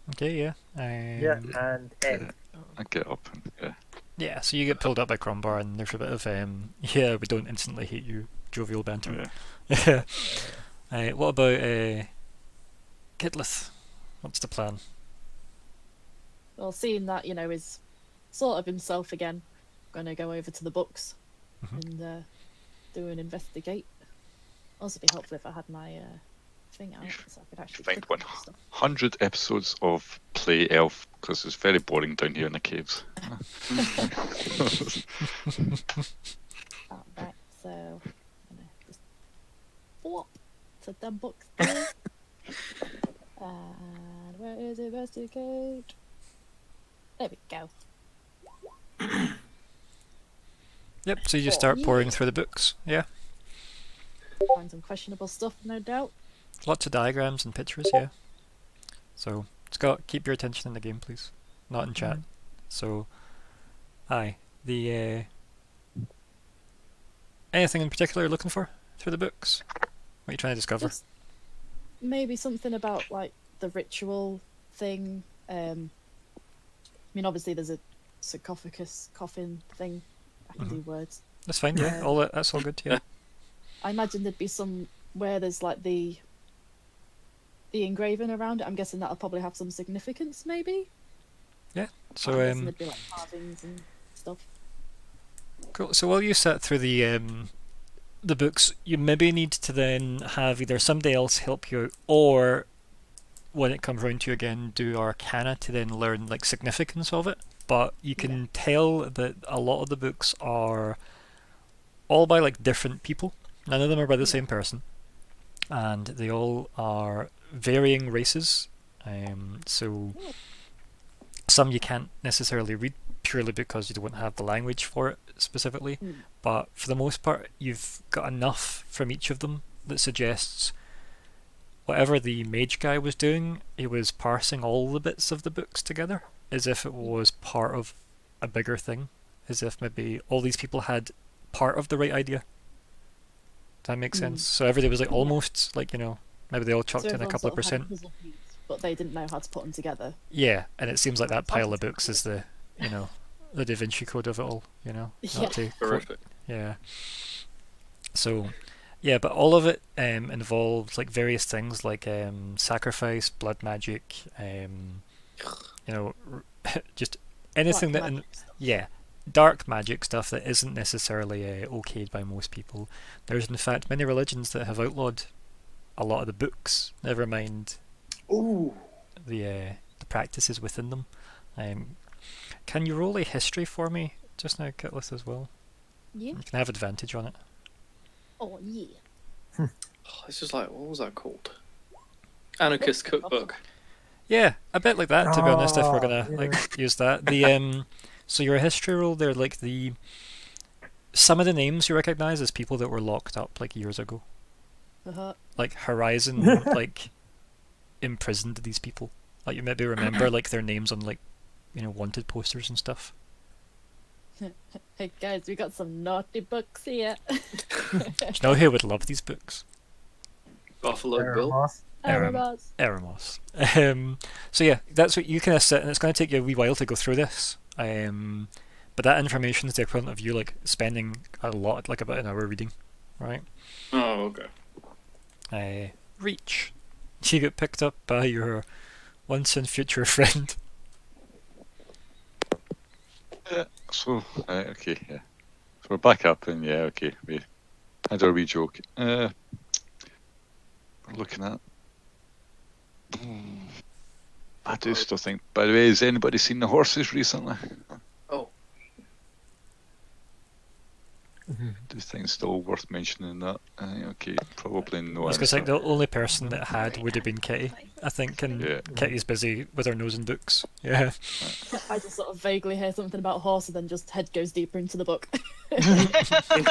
Okay, yeah. Um, Yeah, and end. I get up and yeah. Yeah, so you get pulled up by Crumbar, and there's a bit of um, [LAUGHS] yeah, we don't instantly hate you, jovial banter. yeah. [LAUGHS] uh, what about uh, Gitlith? What's the plan? Well, seeing that you know is sort of himself again, gonna go over to the books Mhm. and uh, do an investigate. Also, be helpful if I had my uh, thing out so I could actually Find one. Hundred episodes of Play Elf because it's very boring down here in the caves. [LAUGHS] Alright, so I'm gonna just flop to them books [LAUGHS] and where is investigate? There we go. [CLEARS THROAT] Yep. So you just Oh, start pouring through the books. Yeah. Find some questionable stuff, no doubt. Lots of diagrams and pictures. Yeah. So Scott, keep your attention in the game, please, not in chat. So, aye, the uh, anything in particular you're looking for through the books? What are you trying to discover? Just maybe something about like the ritual thing. Um, mean, obviously there's a sarcophagus coffin thing. I can do words. That's fine. Yeah, Yeah. all that, that's all good. Yeah. I imagine there'd be some where there's like the the engraving around it. I'm guessing that'll probably have some significance, maybe. I'm So um, there'd be like carvings and stuff. Cool. So while you sat through the um, the books, you maybe need to then have either somebody else help you, out, or when it comes round to you again, do Arcana to then learn like significance of it. But you can tell that a lot of the books are all by like different people. None of them are by the same person, and they all are varying races. Um, so some you can't necessarily read purely because you don't have the language for it specifically. Mm. But for the most part, you've got enough from each of them that suggests whatever the mage guy was doing, he was parsing all the bits of the books together as if it was part of a bigger thing, as if maybe all these people had part of the right idea. Does that make Mm. sense? So everybody was like almost like you know maybe they all chucked So in a couple of sort had percent. puzzle pieces, but they didn't know how to put them together. Yeah, and it seems like that pile of books is the you know the Da Vinci Code of it all. You know, [LAUGHS] Yeah. not to quote Horrific. Yeah. So, yeah, but all of it um, involved like various things like um, sacrifice, blood magic, um, you know, [LAUGHS] just anything Black that, in, yeah, dark magic stuff that isn't necessarily uh, okayed by most people. There's in fact many religions that have outlawed a lot of the books. Never mind Ooh. the uh, the practices within them. Um, can you roll a history for me just now, Kitless, as well? Yeah. You can have advantage on it. Oh yeah. Oh, it's just like what was that called? Anarchist cookbook. Yeah, a bit like that to be honest. If we're Oh, gonna yeah. like use that, the [LAUGHS] um, so your history roll, they're like the some of the names you recognize as people that were locked up like years ago, Uh-huh. like Horizon, [LAUGHS] like imprisoned these people. Like you maybe remember like their names on like you know wanted posters and stuff. [LAUGHS] Hey guys, we got some naughty books here. Do [LAUGHS] you know who would love these books? Buffalo Bill. Moss. Aram- Eremos. Um, so yeah, that's what you kind of sit, and it's going to take you a wee while to go through this. Um, but that information is the equivalent of you like spending a lot, like about an hour reading, right? Oh, okay. Uh, reach. You get picked up by your once and future [LAUGHS] friend. So, right, okay, yeah. So we're back up, and yeah, okay, we had our wee joke. Uh, we're looking at. Hmm, I do still think. By the way, has anybody seen the horses recently? Do you think it's still worth mentioning that? Uh, okay, probably no. I was going to say the only person that had would have been Kitty, I think, and Yeah. Kitty's busy with her nose in books. Yeah. [LAUGHS] I just sort of vaguely hear something about a horse and then just head goes deeper into the book. [LAUGHS] like,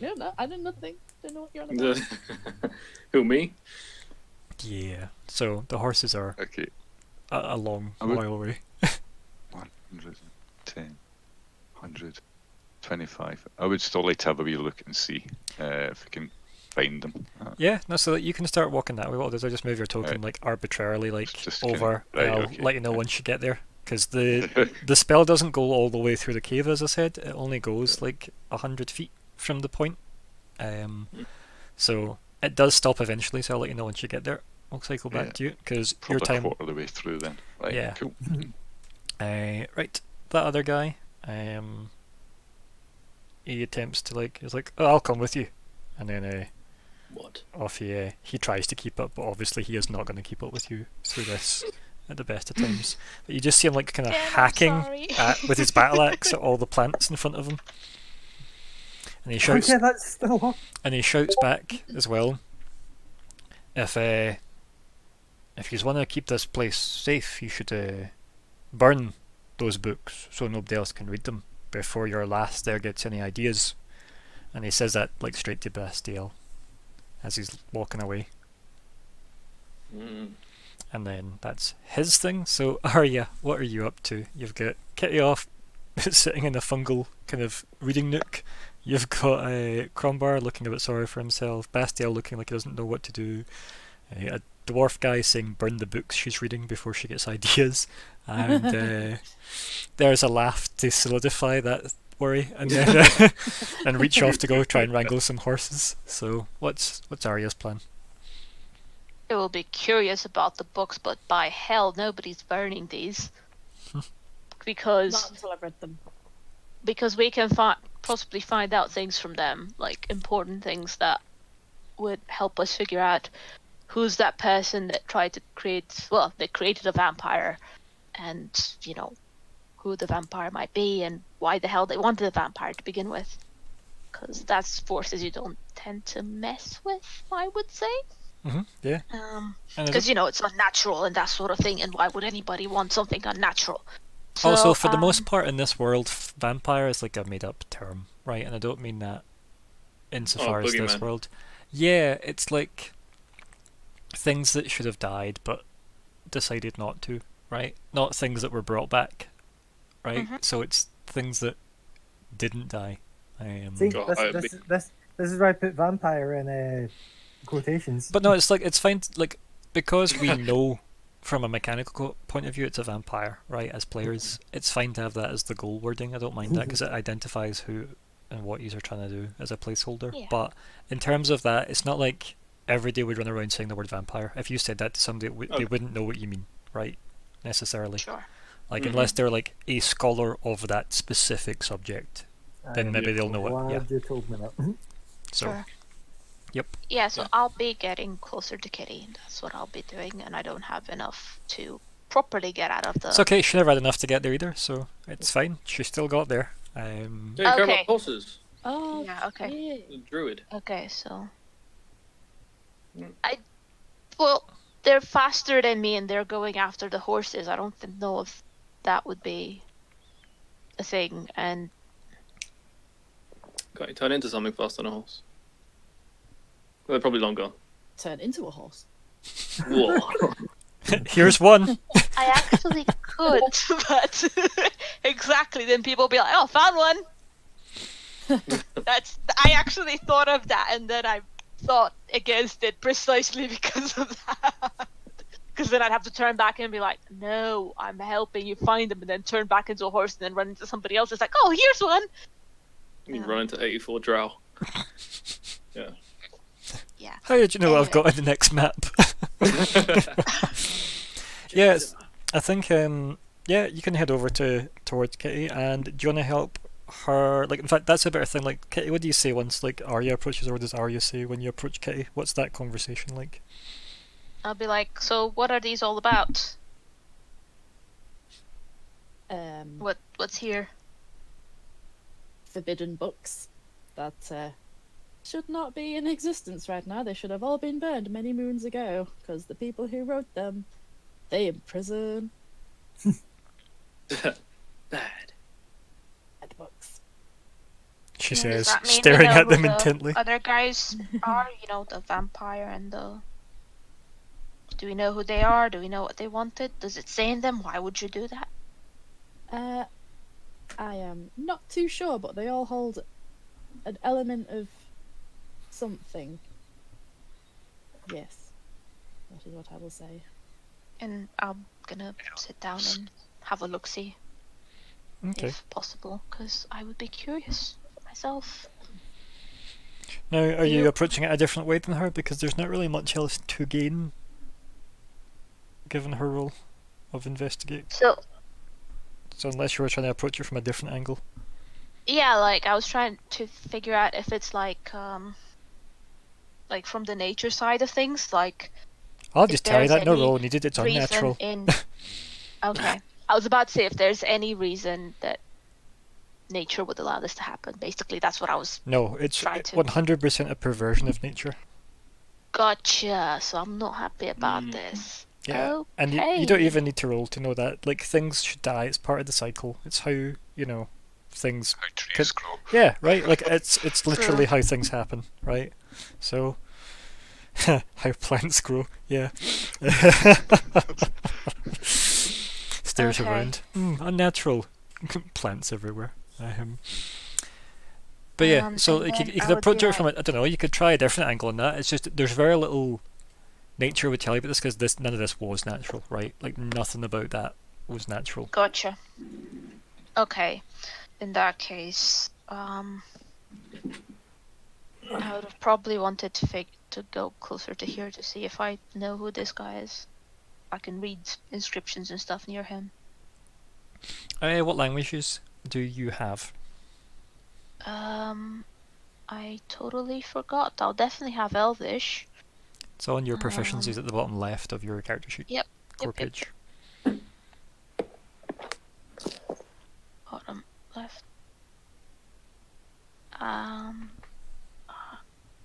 no, no, I know nothing. Don't know what you're on about. [LAUGHS] Who me? Yeah. So the horses are Okay, a, a long would- while away. 110, 125. I would still like to have a wee look and see uh, if we can find them. Uh, Yeah, no, so that you can start walking that way. What I'll do is I'll just move your token Right. like arbitrarily, like over. right, and I'll okay. let you know once you get there, because the [LAUGHS] the spell doesn't go all the way through the cave, as I said. It only goes like a hundred feet from the point. Um, so it does stop eventually. So I'll let you know once you get there. I'll cycle back Yeah. to you because your Probably a time. quarter of the way through then. Right, Yeah. cool. [LAUGHS] Uh, right, that other guy. Um, he attempts to like. He's like, "Oh, I'll come with you," and then uh, What? off he uh, he tries to keep up, but obviously he is not going to keep up with you through this at the best of times. [LAUGHS] But you just see him like kind of Damn, I'm hacking at, with his battle axe at all the [LAUGHS] plants in front of him, and he Oh, shouts yeah, that's still on. and he shouts back as well. If uh, if you want to keep this place safe, you should uh, burn those books so nobody else can read them before your last there gets any ideas. And he says that like straight to Bastiel as he's walking away. Mm. And then that's his thing. So [LAUGHS] Arya, what are you up to? You've got Kitty off [LAUGHS] sitting in a fungal kind of reading nook. You've got uh, Crumbar looking a bit sorry for himself. Bastiel looking like he doesn't know what to do. Uh, a dwarf guy saying burn the books she's reading before she gets [LAUGHS] ideas. And uh, [LAUGHS] there's a laugh to solidify that worry, and then [LAUGHS] and reach off to go try and wrangle some horses. So what's what's Arya's plan? I will be curious about the books, but by hell, nobody's burning these. because Not until I've read them. because we can fi- possibly find out things from them, like important things that would help us figure out who's that person that tried to create. Well, they created a vampire, and you know who the vampire might be and why the hell they wanted a vampire to begin with. Because that's forces you don't tend to mess with, I would say. hmm Yeah. Um, because it- you know it's unnatural and that sort of thing, and why would anybody want something unnatural? also, So, for the um, most part in this world, f- vampire is like a made-up term, right? And I don't mean that insofar as this boogeyman. world. Yeah, it's like things that should have died but decided not to, right? Not things that were brought back, right? Mhm. So it's things that didn't die. Um, See, God, this, I- this, this, this is where I put vampire in uh, quotations. But no, it's like it's fine. Like because we [COUGHS] know from a mechanical co- point of view, it's a vampire, right? As players, it's fine to have that as the goal wording. I don't mind that because it identifies who and what you are trying to do as a placeholder. Yeah. But in terms of that, it's not like every day we'd run around saying the word vampire. If you said that to somebody, w- they wouldn't know what you mean, right? Necessarily. Sure. Like Mhm. unless they're like a scholar of that specific subject, then I'm maybe they'll know it. Yeah. you told me that. So Sure. Yep. Yeah, so Yeah. I'll be getting closer to Kitty. That's what I'll be doing, and I don't have enough to properly get out of the. it's okay. She never had enough to get there either, so it's fine. She still got there. Um, Don't you care Okay. about horses? Oh, Yeah, okay. yeah. The druid. Okay, so. I. Well, they're faster than me, and they're going after the horses. I don't th- know if that would be a thing, and Can't you turn into something faster than a horse? Well, they're probably long gone. Turn into a horse. Whoa. [LAUGHS] here's one. I actually could, [LAUGHS] but [LAUGHS] exactly. Then people be like, "Oh, found one." That's. I actually thought of that, and then I thought against it precisely [LAUGHS] because of that. Because then I'd have to turn back and be like, "No, I'm helping you find them," and then turn back into a horse, and then run into somebody else. It's like, "Oh, here's one." You Yeah. run into 84 drow. [LAUGHS] Yeah. Yeah. How did you know what I've got in the next map? [LAUGHS] yes, I think um, yeah, you can head over to towards Kitty, and do you want to help her? Like, in fact, that's a better thing. Like, Kitty, what do you say once like Arya approaches, or what does Arya say when you approach Kitty? What's that conversation like? I'll be like, "So, what are these all about? Um, What What's here?" forbidden books that uh, should not be in existence right now. They should have all been burned many moons ago because the people who wrote them, they in prison. [LAUGHS] [LAUGHS] Bad. Bad books. She Does says, that mean we staring at them the intently. Other guys [LAUGHS] are, you know, the vampire and the. Do we know who they are? Do we know what they wanted? Does it say in them? Why would you do that? Uh, I am not too sure, but they all hold an element of something. Yes, that is what I will say. And I'm gonna sit down and have a look see Okay. if possible, because I would be curious myself. Now, are you Yep. approaching it a different way than her because there's not really much else to gain, given her role of investigate? So So unless you were trying to approach her from a different angle. yeah, like I was trying to figure out if it's like um, like from the nature side of things, like I'll just tell you that no role needed. It's unnatural. in. [LAUGHS] Okay, I was about to say if there's any reason that nature would allow this to happen. Basically, that's what I was. No, it's 100% a perversion of nature. Gotcha. So I'm not happy about Mm. this. Yeah, and you, you don't even need to roll to know that. Like things should die. It's part of the cycle. It's how you know things. How trees Could- grow. Yeah, right. Like it's it's literally how things happen, right? So [LAUGHS] how plants grow. Yeah. [LAUGHS] Stares Okay. around. Mm, unnatural. [LAUGHS] plants everywhere. Um, but yeah, Um, so you, then you could approach be it from a, I don't know. You could try a different angle on that. It's just there's very little nature would tell you about this because this none of this was natural, right? Like nothing about that was natural. Gotcha. Okay. In that case, um, I would have probably wanted to fig- to go closer to here to see if I know who this guy is. I can read inscriptions and stuff near him. Uh, what languages do you have? Um, I totally forgot. I'll definitely have Elvish. It's on your proficiencies Um, at the bottom left of your character sheet. Yep, Core yep, yep, page. Bottom left. Um. uh,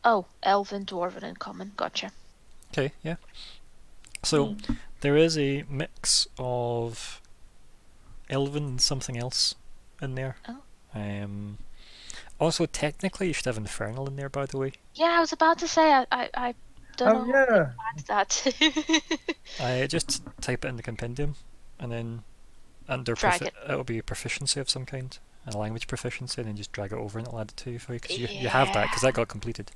Oh, Elven, Dwarven, and Common. Gotcha. Okay, yeah. So there is a mix of elven and something else in there. Oh. Um. Also, technically, you should have infernal in there, by the way. Yeah, I was about to say I I, I Don't Oh know. yeah. That's that. [LAUGHS] I just type it in the compendium, and then under Drag profi- it. it'll be a proficiency of some kind, a language proficiency, and then just drag it over and it'll add it to you for you because you, you have that because that got completed.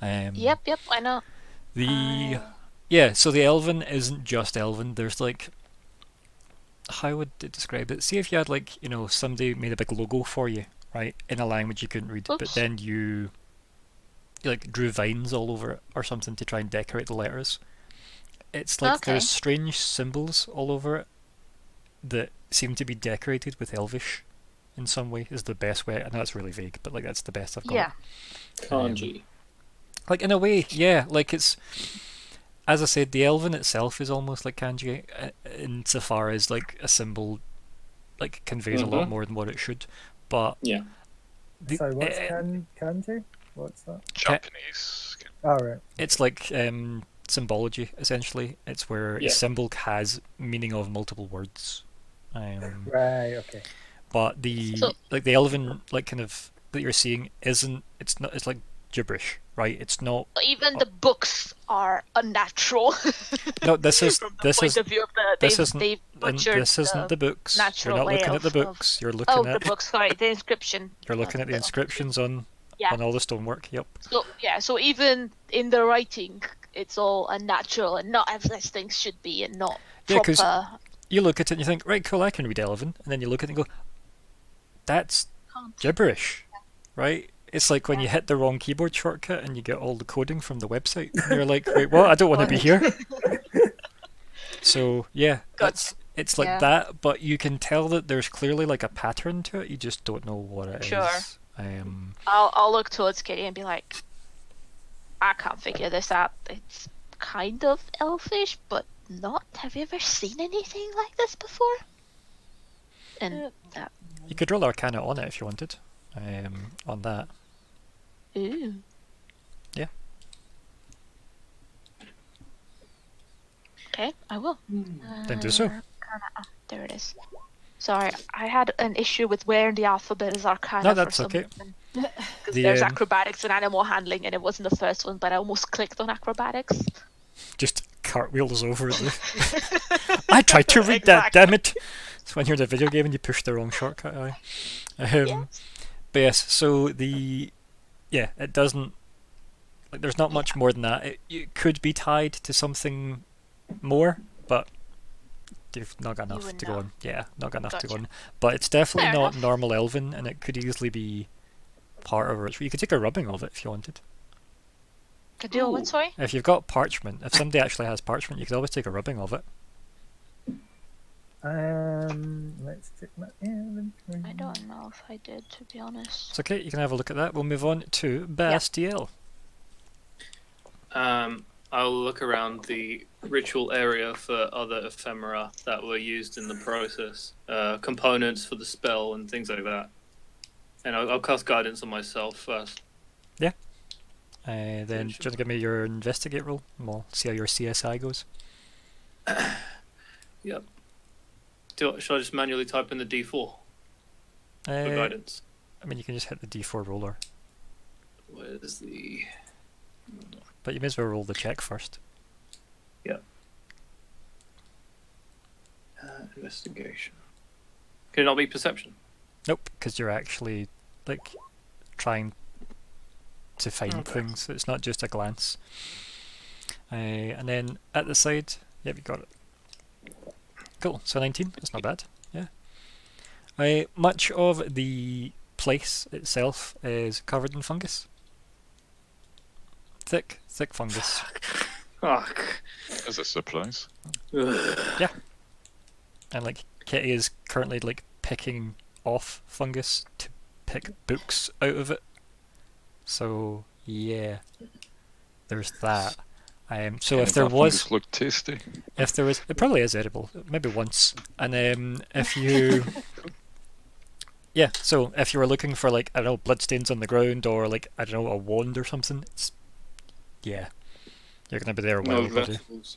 Um, yep, yep, I know. The Uh, yeah, so the Elven isn't just Elven. There's like how would it describe it? See if you had like you know somebody made a big logo for you, right, in a language you couldn't read, but then you, you like drew vines all over it or something to try and decorate the letters. It's like Okay. there's strange symbols all over it that seem to be decorated with Elvish in some way. Is the best way. I know that's really vague, but like that's the best I've got yeah. Kanji. Um, like in a way, yeah. Like it's, as I said, the elven itself is almost like kanji, uh, insofar as like a symbol, like conveys a lot Mhm. more than what it should. But Yeah. the, Sorry, what's uh, kan kanji? What's that? Japanese. All right. it's like um, symbology essentially. It's where Yeah. a symbol has meaning of multiple words. Um, Right. Okay. but the So- like the elven like kind of that you're seeing isn't. It's not. It's like gibberish, right? It's not. Even the books are unnatural. [LAUGHS] No, this is this is of view of the, this isn't- they've and butchered this isn't the books. You're not looking at the of- of- books. You're looking Oh, the books, sorry, the inscription. [LAUGHS] you're looking at the inscriptions on Yeah. on all the stonework. Yep. So yeah, so even in the writing, it's all unnatural and not as things should be, and not Yeah, proper. You look at it and you think, right, cool, I can read Elven, and then you look at it and go, that's gibberish, right? It's like when you hit the wrong keyboard shortcut and you get all the coding from the website. And you're like, wait, what? I don't want to be here. [LAUGHS] So yeah, that's it's like Yeah. that, but you can tell that there's clearly like a pattern to it. You just don't know what it is. Sure. Um, I'll I'll look towards Kitty and be like, I can't figure this out. It's kind of elfish, but not. Have you ever seen anything like this before? And Uh, you could roll Arcana on it if you wanted. Um, on that. Ooh. Yeah. Okay, I will. Then do so. Arcana. Ah, There it is. Sorry, I had an issue with where in the alphabet is Arcana. No, that's some okay. reason. [LAUGHS] 'Cause The, there's um, acrobatics and animal handling, and it wasn't the first one, but I almost clicked on acrobatics. Just cartwheels over the. [LAUGHS] I tried to read that, damn it! It's when you're in a video game and you push the wrong shortcut. Aye. Um, Yes. But yes, so the yeah, it doesn't like there's not much more than that. It, it could be tied to something more, but you've not got enough wouldn't to go on. Yeah, not got enough to go on. But it's definitely Fair not enough. normal elven, and it could easily be part of it. You could take a rubbing of it if you wanted. Could do Ooh. what? Sorry. If you've got parchment, if somebody actually has parchment, you could always take a rubbing of it. Um, let's check my inventory. I don't know if I did, to be honest. It's okay, you can have a look at that. We'll move on to Bastiel. Um, I'll look around the ritual area for other ephemera that were used in the process, uh, components for the spell and things like that. And I'll, I'll cast guidance on myself first. Yeah. Uh, then, do you want to give me your investigate roll? And we'll see how your CSI goes. [COUGHS] Yep. Do, should I just manually type in the D4 for Uh, guidance? I mean, you can just hit the D4 roller, Where's the? but you may as well roll the check first. Uh, investigation. Can it not be perception? Nope, because you're actually like trying to find Okay. things. It's not just a glance. Uh, and then at the side, yep, you got it. Cool. So 19. That's not bad. Yeah. Uh, much of the place itself is covered in fungus. Thick, thick fungus. Fuck. As a surprise. yeah. and like Kitty is currently like picking off fungus to pick books out of it. So yeah, there's that. Um, so if there was, fungus look tasty. if there was, it probably is edible. Maybe once, and um, if you, [LAUGHS] yeah. So if you were looking for like I don't know bloodstains on the ground or like I don't know a wand or something, it's yeah, you're gonna be there a No while. vegetables.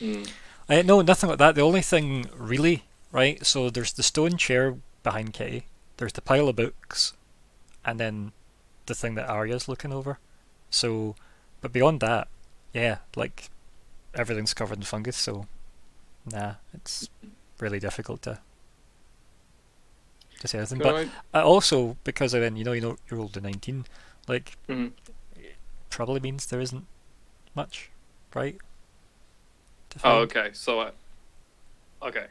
Mm. Uh, no, nothing like that. The only thing really, right? So there's the stone chair behind Kitty. There's the pile of books, and then the thing that Arya's looking over. So, but beyond that, yeah, like everything's covered in fungus, so nah, it's really difficult to to say anything. Can But I- I also because I then you know you know you rolled a nineteen, like mm-hmm. it probably means there isn't much, right? Oh, okay. So, I, okay,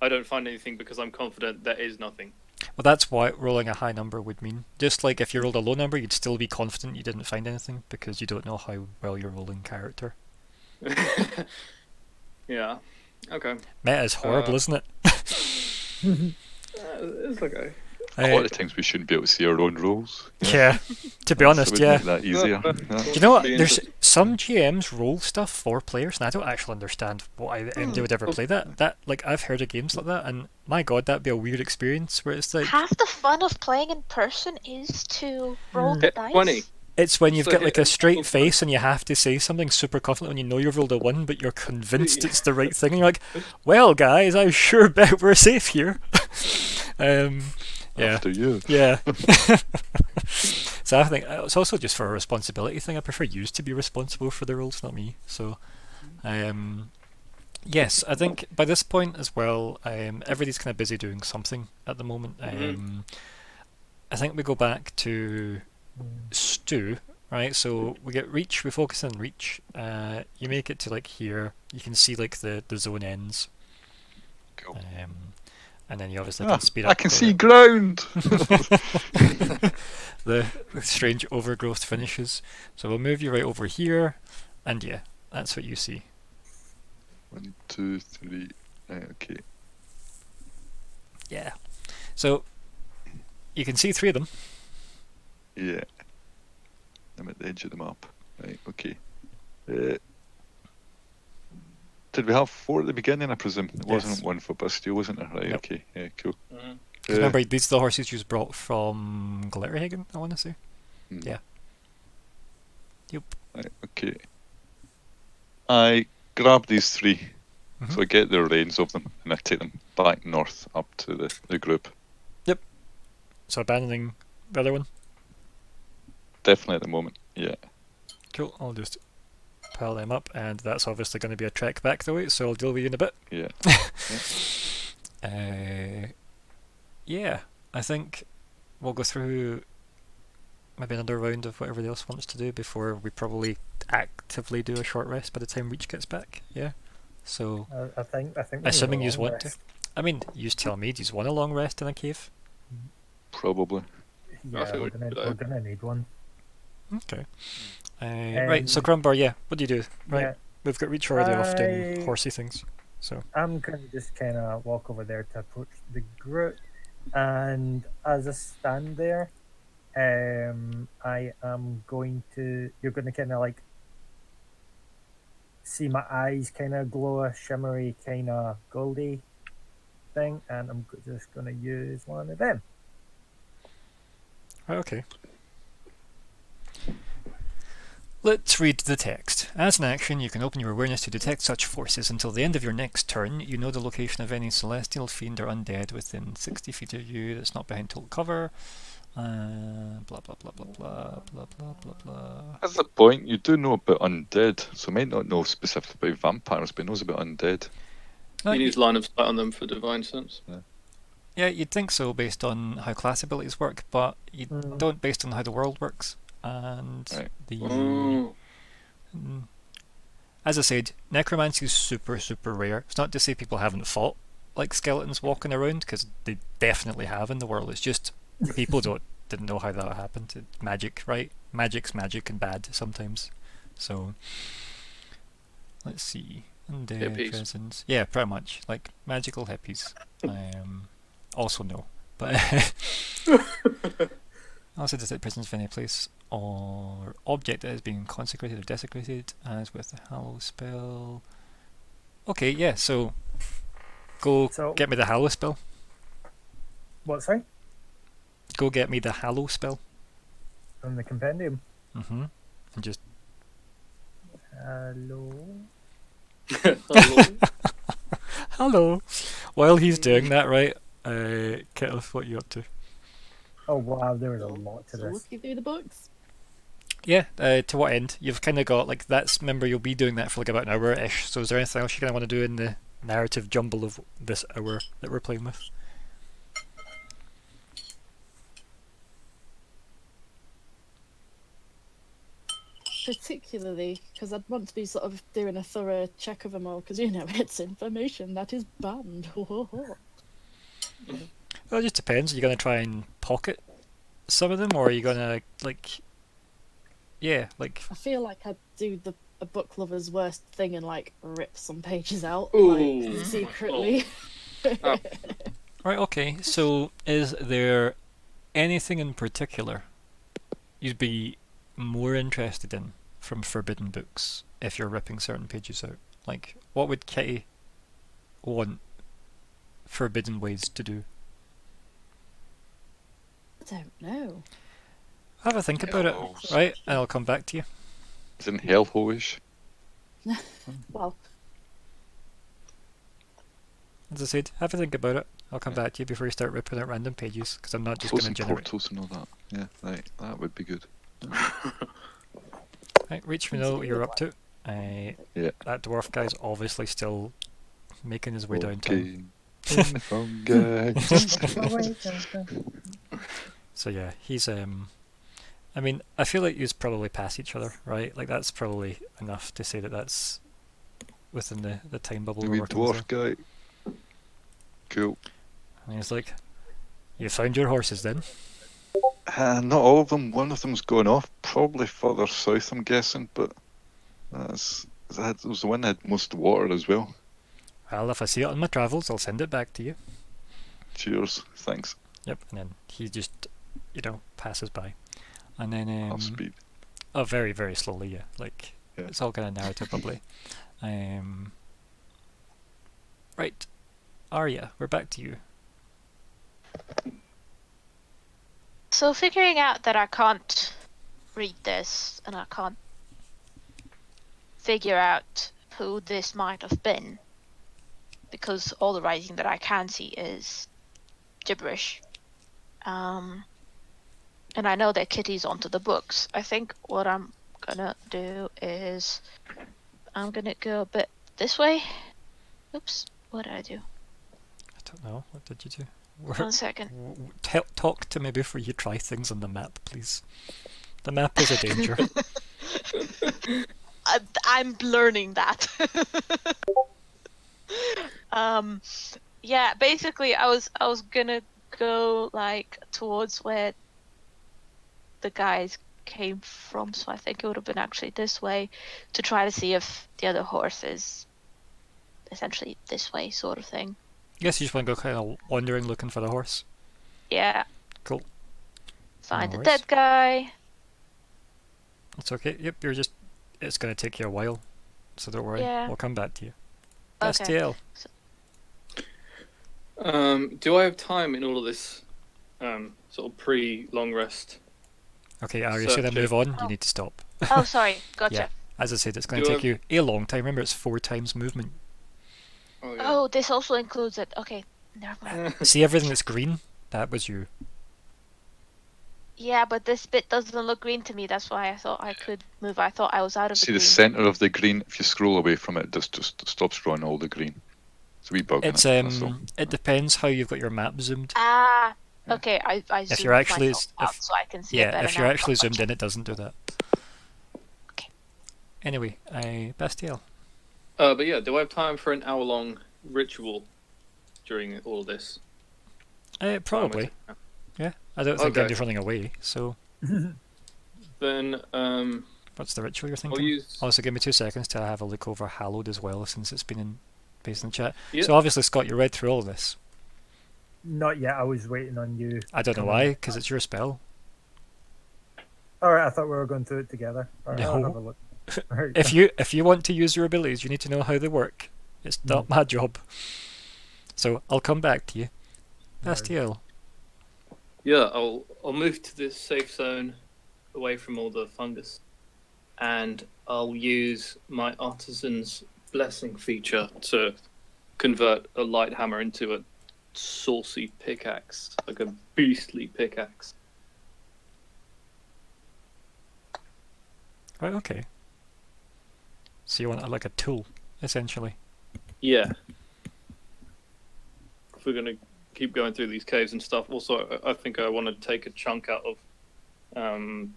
I don't find anything because I'm confident there is nothing. Well, that's what rolling a high number would mean. Just like if you rolled a low number, you'd still be confident you didn't find anything because you don't know how well you're rolling character. [LAUGHS] yeah. Okay. Meta is horrible, Uh, isn't it? [LAUGHS] [LAUGHS] Uh, it's okay. A lot Uh, of times we shouldn't be able to see our own rolls. [LAUGHS] yeah, to be honest, we'd yeah. that easier. Yeah. Do you know what? There's some GMs roll stuff for players, and I don't actually understand why anybody would ever play that. That like I've heard of games like that, and my god, that'd be a weird experience where it's like Half the fun of playing in person is to roll the dice. 20. it's when you've So got like a a straight double face and you have to say something super confident when you know you've rolled a one, but you're convinced it's the right thing, and you're like, "Well, guys, I sure bet we're safe here." [LAUGHS] um, yeah. After you. Yeah. [LAUGHS] [LAUGHS] so I think uh, it's also just for a responsibility thing. I prefer you to be responsible for the rules, not me. So, um, yes, I think by this point as well, um, everybody's kind of busy doing something at the moment. Mhm. Um, I think we go back to Stu, right? So we get reach. We focus on reach. Uh, you make it to like here. You can see like the the zone ends. Cool. Um, and then you obviously Ah, can speed up. I can see ground. [LAUGHS] [LAUGHS] the strange overgrowth finishes. So we'll move you right over here, and yeah, that's what you see. One, two, three. Right, okay. Yeah. So you can see three of them. Yeah. I'm at the edge of the map. Right, okay. Uh, did we have four at the beginning, I presume? It Yes. wasn't one for Bastiel, wasn't it? Right, Yep. okay. Yeah, cool. Mhm. 'Cause Uh, remember, these are the horses you just brought from Glitterhagen, I want to say. hmm. yeah. Yep. Right, okay. I grab these 3 Mhm. so I get the reins of them, and I take them back north up to the, the group. Yep. So abandoning the other one. Definitely at the moment, yeah. Cool. I'll just pile them up, and that's obviously going to be a trek back the way, so I'll deal with you in a bit. [LAUGHS] Yeah. Uh, yeah, I think we'll go through maybe another round of whatever everybody else wants to do before we probably actively do a short rest by the time Reach gets back. Yeah. So, I, I think I think. we need a assuming you long want to. I mean, you tell me, do you want a long rest in a cave? Probably. Yeah, think we're gonna, we're gonna need one. Okay. Uh, right, so Um, Crumbar, yeah, what do you do? Right, Yeah, we've got Reach already off doing horsey things. So, I'm gonna just kind of walk over there to approach the group, and as I stand there, um, I am going to. You're gonna kind of like see my eyes kind of glow a shimmery kind of goldy thing, and I'm just gonna use one of them. okay. Let's read the text. As an action, you can open your awareness to detect such forces. Until the end of your next turn, you know the location of any celestial fiend or undead within 60 feet of you that's not behind total cover. Uh, blah blah blah blah blah blah blah blah blah. That's the point. You do know about undead, so you might not know specifically about vampires, but knows about undead. No, You y- need line of sight on them for divine sense. yeah, you'd think so based on how class abilities work, but you Mm. don't based on how the world works. And Right. the. Mm. As I said, necromancy is super, super rare. It's not to say people haven't fought like skeletons walking around, because they definitely have in the world. It's just people don't [LAUGHS] didn't know how that happened. It- magic, right? Magic's magic and bad sometimes. So let's see. Undead Hippies. presence. Yeah, pretty much. Like magical hippies. [LAUGHS] um, also no. But [LAUGHS] also detect presence of any place or object that is being consecrated or desecrated, as with the Hallow spell. Okay, yeah, so go So- get me the Hallow spell. What? Sorry, Go get me the Hallow spell. from the compendium. Mm-hmm. And just Hello. [LAUGHS] Hello. hello. While he's doing that, right? Uh, what are you up to? Oh wow, there was a lot to So this. looking through the books. Yeah, uh, to what end? You've kind of got like that's. Remember, you'll be doing that for like about an hour ish. So, is there anything else you kind of want to do in the narrative jumble of this hour that we're playing with? Particularly because I'd want to be sort of doing a thorough check of them all, because you know [LAUGHS] it's information that is banned. [LAUGHS] Well, it just depends. Are you going to try and pocket some of them, or are you going to like, yeah, like I feel like I'd do the a book lover's worst thing and like rip some pages out Ooh. like, secretly. Oh. [LAUGHS] right? Okay. So, is there anything in particular you'd be more interested in from forbidden books if you're ripping certain pages out? Like, what would Kitty want forbidden ways to do? I don't know. Have a think about it, right? And I'll come back to you. Isn't hellhoish? [LAUGHS] Well, As I said, have a think about it. I'll come back to you before you start ripping out random pages, because I'm not just going to Closing generate. portals and all that. Yeah, right. That would be good. [LAUGHS] Right, reach me know what you're up to. Uh, Yeah. That dwarf guy's obviously still making his way downtown. Okay. In the [LAUGHS] fungi. So yeah, he's um. I mean, I feel like you probably pass each other, right? Like that's probably enough to say that that's within the the time bubble The we're wee working with. dwarf guy. Cool. And he's like, "You found your horses then?" Uh, not all of them. One of them's going off, probably further south, I'm guessing, but that's that was the one that had most water as well. Well, if I see it on my travels, I'll send it back to you. Cheers. Thanks. Yep. And then he just, you know, passes by, and then Half um, speed. oh, very very slowly, yeah. Like Yeah. it's all kind of narrative bubbly. [LAUGHS] Um. Right, Arya, we're back to you. So figuring out that I can't read this and I can't figure out who this might have been because all the writing that I can see is gibberish. Um, and I know that Kitty's onto the books. I think what I'm gonna do is I'm gonna go a bit this way. Oops, what did I do? I don't know. What did you do? Where- One second. w- w- talk to me before you try things on the map, please. The map is a danger. [LAUGHS] [LAUGHS] I, I'm learning that. [LAUGHS] um, yeah, basically, I was I was gonna go like towards where the guys came from, so I think it would have been actually this way to try to see if the other horse is essentially this way, sort of thing. Yes, you just want to go kind of wandering looking for the horse. Yeah. Cool. Find No the dead guy. It's okay. Yep, you're just. It's going to take you a while, so don't worry. Yeah. We'll come back to you. Okay. Bastiel. Um, do I have time in all of this um, sort of pre long rest? Okay, Arya, should I move on? You Oh. need to stop. Oh, sorry. [LAUGHS] Gotcha. yeah. As I said, it's going to take you a long time. Remember, it's four times movement. Oh, Oh, this also includes it. Okay, never mind. [LAUGHS] See everything that's green? That was you. Yeah, but this bit doesn't look green to me. That's why I thought I could move. I thought I was out of See the the centre of the green. If you scroll away from it, it just just stops drawing all the green. It's a wee bug. in It's it, that's all. um. It depends how you've got your map zoomed. Ah, okay. I I If zoomed you're actually myself if- out so I can see it Yeah, better if you're now. actually zoomed Gotcha. in, it doesn't do that. Okay. Anyway, I Bastiel. Uh, but yeah, do I have time for an hour long ritual during all of this? Uh, probably. Yeah. I don't think Okay. anybody's running away. So, [LAUGHS] Then um, what's the ritual you're thinking? use. Also, give me two seconds to have a look over Hallowed as well, since it's been in based in the chat. Yeah. So obviously, Scott, you read through all of this. Not yet. I was waiting on you. I don't know why, because it's your spell. All right, I thought we were going through it together. All right, I'll No. have a look. [LAUGHS] All right. If you if you want to use your abilities, you need to know how they work. It's hmm. not my job. So I'll come back to you. No. Bastiel. Yeah, I'll I'll move to this safe zone, away from all the fungus, and I'll use my artisan's blessing feature to convert a light hammer into a saucy pickaxe, like a beastly pickaxe. Right, okay. So you want uh, like a tool, essentially. Yeah. If we're gonna keep going through these caves and stuff, also I I think I want to take a chunk out of um,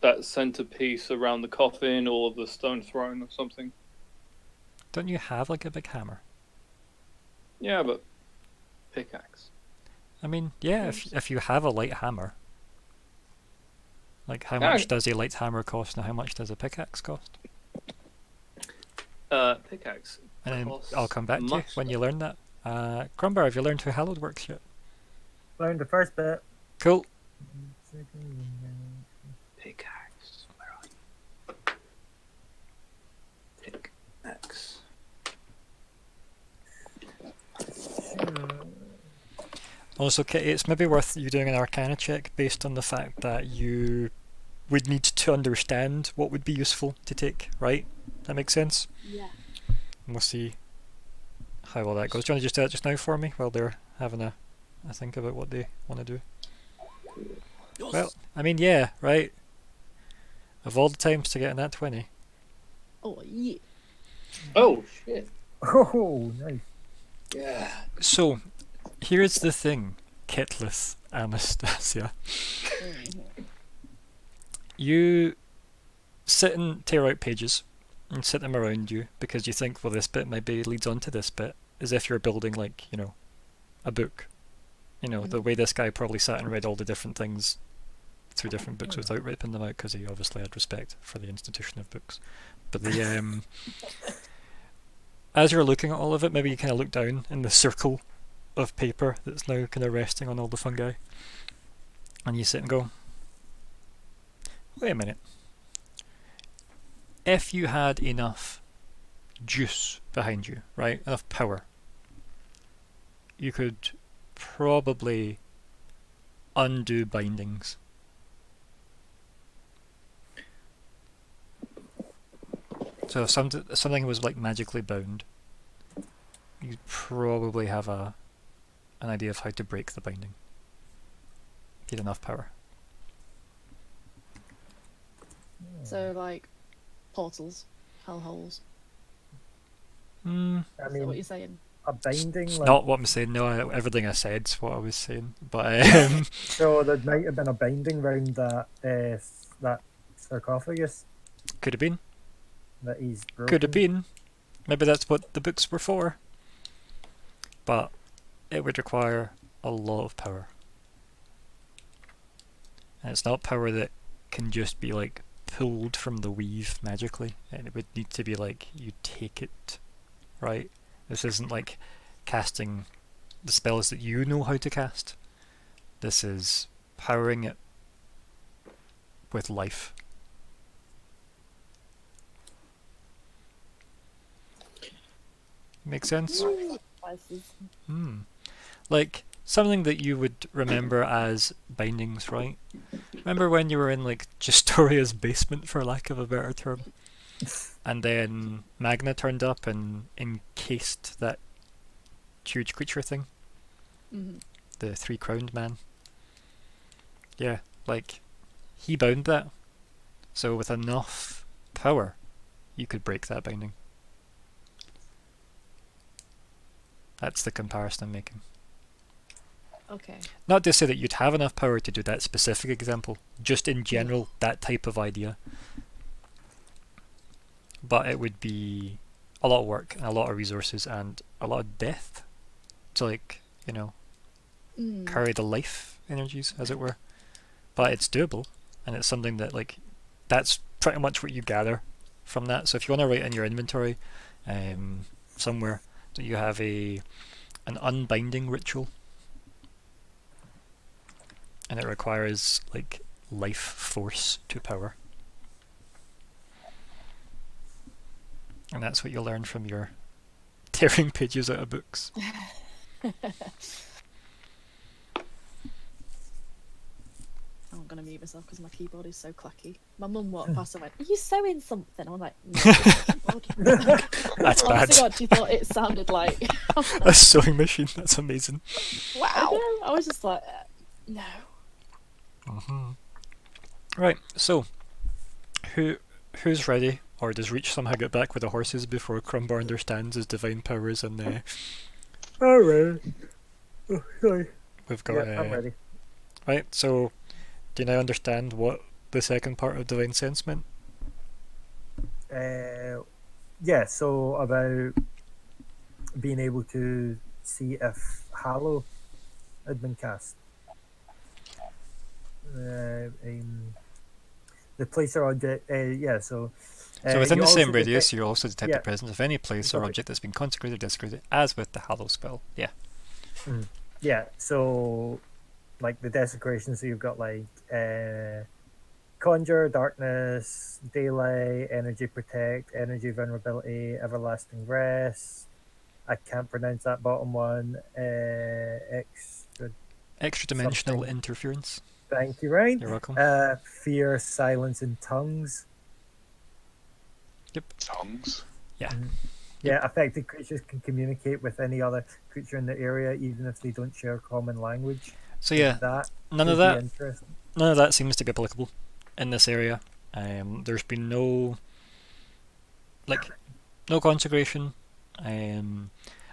that centerpiece around the coffin or the stone throne or something. Don't you have like a big hammer? Yeah, but pickaxe. I mean, yeah, if if you have a light hammer. Like how Yeah. much does a light hammer cost and how much does a pickaxe cost? Uh, pickaxe. And then I'll come back to you when you learn that. Uh, Crumbar, have you learned how hallowed works yet? Learned the first bit. Cool. Pickaxe. Where are you? Pickaxe. Also, Kitty, it's maybe worth you doing an Arcana check based on the fact that you would need to understand what would be useful to take, right? That makes sense? Yeah. And we'll see how well that goes. Do you want to just do that just now for me while they're having a, a think about what they want to do? Well, I mean, yeah, right? Of all the times to get in that 20. Oh yeah. Oh shit. [LAUGHS] Oh, nice. Yeah. So, here's the thing, Kitlith Anastasia. You sit and tear out pages and sit them around you because you think, well, this bit maybe leads on to this bit, as if you're building, like, you know, a book. You know, the way this guy probably sat and read all the different things through different books without ripping them out because he obviously had respect for the institution of books. But the um, [LAUGHS] as you're looking at all of it, maybe you kind of look down in the circle of paper that's now kind of resting on all the fungi, and you sit and go, "Wait a minute. If you had enough juice behind you, right, enough power, you could probably undo bindings." So if something something was like magically bound, you'd probably have a an idea of how to break the binding. Get enough power. So like portals, hellholes. Hmm. I Is that what you're saying? a binding. It's Like, not what I'm saying. No, I- everything I said's what I was saying. But [LAUGHS] um, So there might have been a binding round that uh, that sarcophagus could have been. that he's broken. Could have been. Maybe that's what the books were for. But it would require a lot of power. And it's not power that can just be like pulled from the weave magically. And it would need to be like you take it, right? This isn't like casting the spells that you know how to cast. This is powering it with life. Make sense? Hmm. Like something that you would remember as bindings, right? Remember when you were in like [LAUGHS] Justoria's basement, for lack of a better term, and then Magna turned up and encased that huge creature thing, hmm the three-crowned man. Yeah, like he bound that. So with enough power, you could break that binding. That's the comparison I'm making. Okay. Not to say that you'd have enough power to do that specific example, just in general, that type of idea. But it would be a lot of work and a lot of resources and a lot of death to, like, you know, Mm. carry the life energies, as it were. But it's doable, and it's something that, like, that's pretty much what you gather from that. So if you want to write in your inventory um, somewhere that you have a an unbinding ritual and it requires like life force to power. And that's what you'll learn from your [LAUGHS] tearing pages out of books. [LAUGHS] I'm gonna mute myself because my keyboard is so clacky. My mum walked past and went, "Are you sewing something?" I'm like, no, keyboard." [LAUGHS] That's bad. God, she thought it sounded like. A sewing machine, that's amazing. I. I was just like, uh, no. Hmm Right, so who who's ready, or does Reach somehow get back with the horses before Crumbar understands his divine powers? And uh, All right. Oh, sorry. we've got Yeah, I'm uh, ready. right. So, do you now understand what the second part of divine sense meant? Uh, yeah, so about being able to see if Hallow had been cast. Uh, um, the place or object, uh, yeah, so. So uh, within the same radius, detect- you also detect yeah. the presence of any place or object that's been consecrated or desecrated, as with the Hallow spell. Yeah. Yeah, so like the desecration, so you've got like uh, conjure, darkness, daylight, energy protect, energy vulnerability, everlasting rest. I can't pronounce that bottom one. Uh, extra. Extra dimensional Something. interference. Thank you, Ryan. You're welcome. Uh, fear, silence, and tongues. Yep. Tongues. Yeah, Yeah, affected creatures can communicate with any other creature in the area, even if they don't share common language. so yeah, that none of that none of that seems to be applicable in this area. Um, there's been no like no consecration. Um,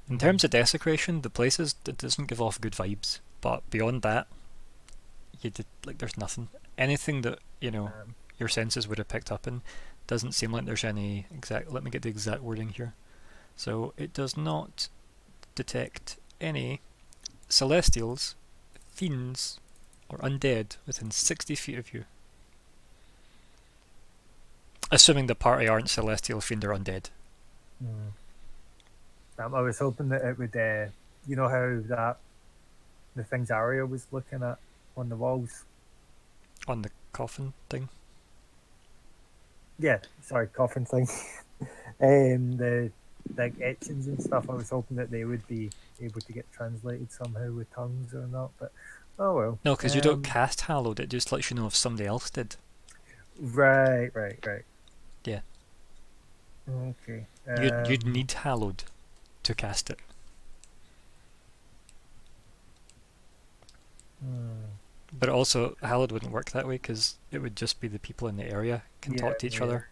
in terms of desecration, the place is it doesn't give off good vibes. But beyond that, you did like there's nothing. Anything that you know Um, your senses would have picked up in doesn't seem like there's any exact. Let me get the exact wording here. So it does not detect any celestials, fiends, or undead within 60 feet of you. Assuming the party aren't celestial, fiend, or undead. Mm. Um, I was hoping that it would, uh, you know how that the things Arya was looking at on the walls. On the coffin thing. Yeah, sorry, coffin thing. [LAUGHS] um, the like etchings and stuff. I was hoping that they would be able to get translated somehow with tongues or not. But oh well. No, because you don't Um, cast Hallowed, it just lets you know if somebody else did. Right, right, right. Yeah. Okay. You'd, you'd um, need Hallowed to cast it. hmm. But also, Hallowed wouldn't work that way because it would just be the people in the area can Yeah, talk to each yeah. other.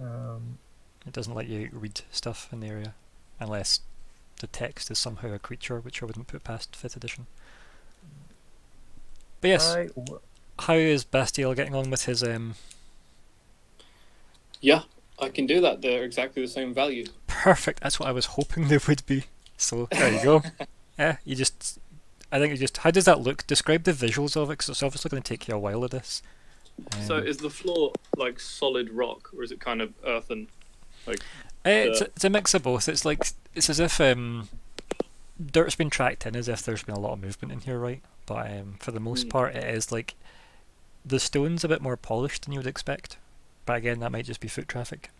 Um, It doesn't let you read stuff in the area unless the text is somehow a creature, which I wouldn't put past 5th edition. But yes, I- w- how is Bastiel getting on with his um Yeah, I can do that. They're exactly the same value. perfect? That's what I was hoping they would be. So there you go. yeah, [LAUGHS] you just. I think you just. How does that look? Describe the visuals of it, because it's obviously going to take you a while of this. So Um, is the floor like solid rock, or is it kind of earthen? It's, Uh, a, it's a mix of both. It's like it's as if um, dirt's been tracked in, as if there's been a lot of movement in here, right? But um, for the most Mm. part, it is like the stone's a bit more polished than you would expect. But again, that might just be foot traffic.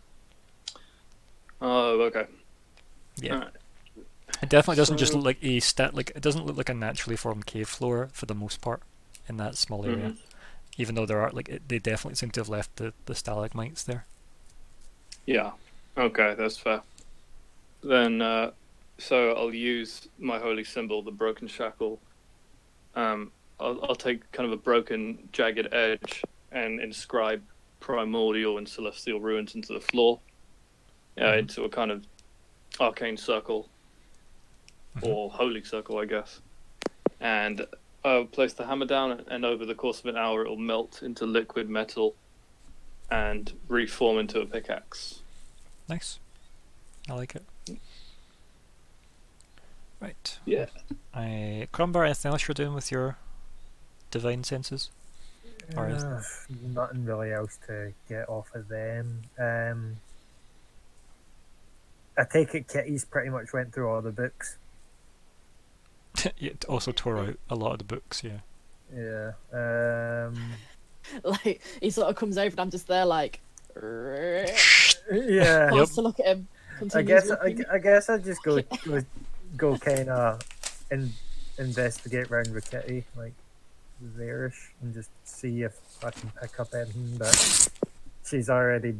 Oh, okay. Yeah. It definitely doesn't just look like a stat. Like it doesn't look like a naturally formed cave floor for the most part in that small area. Mhm. Even though there are like it, they definitely seem to have left the the stalagmites there. Yeah. Okay, that's fair. Then, uh, so I'll use my holy symbol, the broken shackle. Um, I'll, I'll take kind of a broken, jagged edge and inscribe primordial and celestial ruins into the floor, uh, Mhm. into a kind of arcane circle. Or holy circle, I guess. And I'll place the hammer down, and over the course of an hour, it'll melt into liquid metal and reform into a pickaxe. Nice. I like it. Right. Yeah. I Crumbar, anything else you're doing with your divine senses? Or is- Uh, nothing really else to get off of them. Um, I take it Kitty's pretty much went through all the books. [LAUGHS] it also tore out a lot of the books, yeah. Yeah. Um, [LAUGHS] Like he sort of comes over and I'm just there like yeah. [LAUGHS] wants to look at him. I guess I, looking. I guess I just go go, go kind of in, investigate round with Kitty like there-ish and just see if I can pick up anything but she's already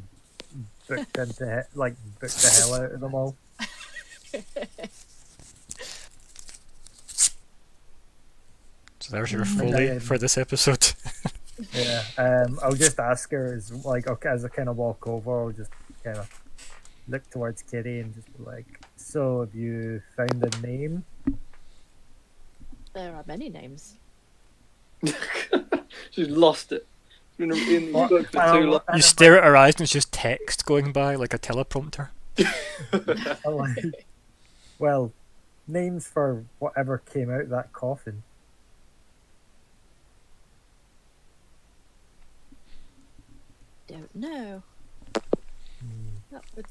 booked into like booked the hell out of them all. There's your foley um, for this episode. [LAUGHS] Yeah. Um, I'll just ask her as like okay, as I kind of walk over, I'll just kind of look towards Kitty and just be like, "So, have you found a name?" There are many names. [LAUGHS] She's lost it. It's in What? book for Well, too long. and You stare at her eyes and it's just text going by like a teleprompter. [LAUGHS] Well, names for whatever came out of that coffin. Don't know. Would...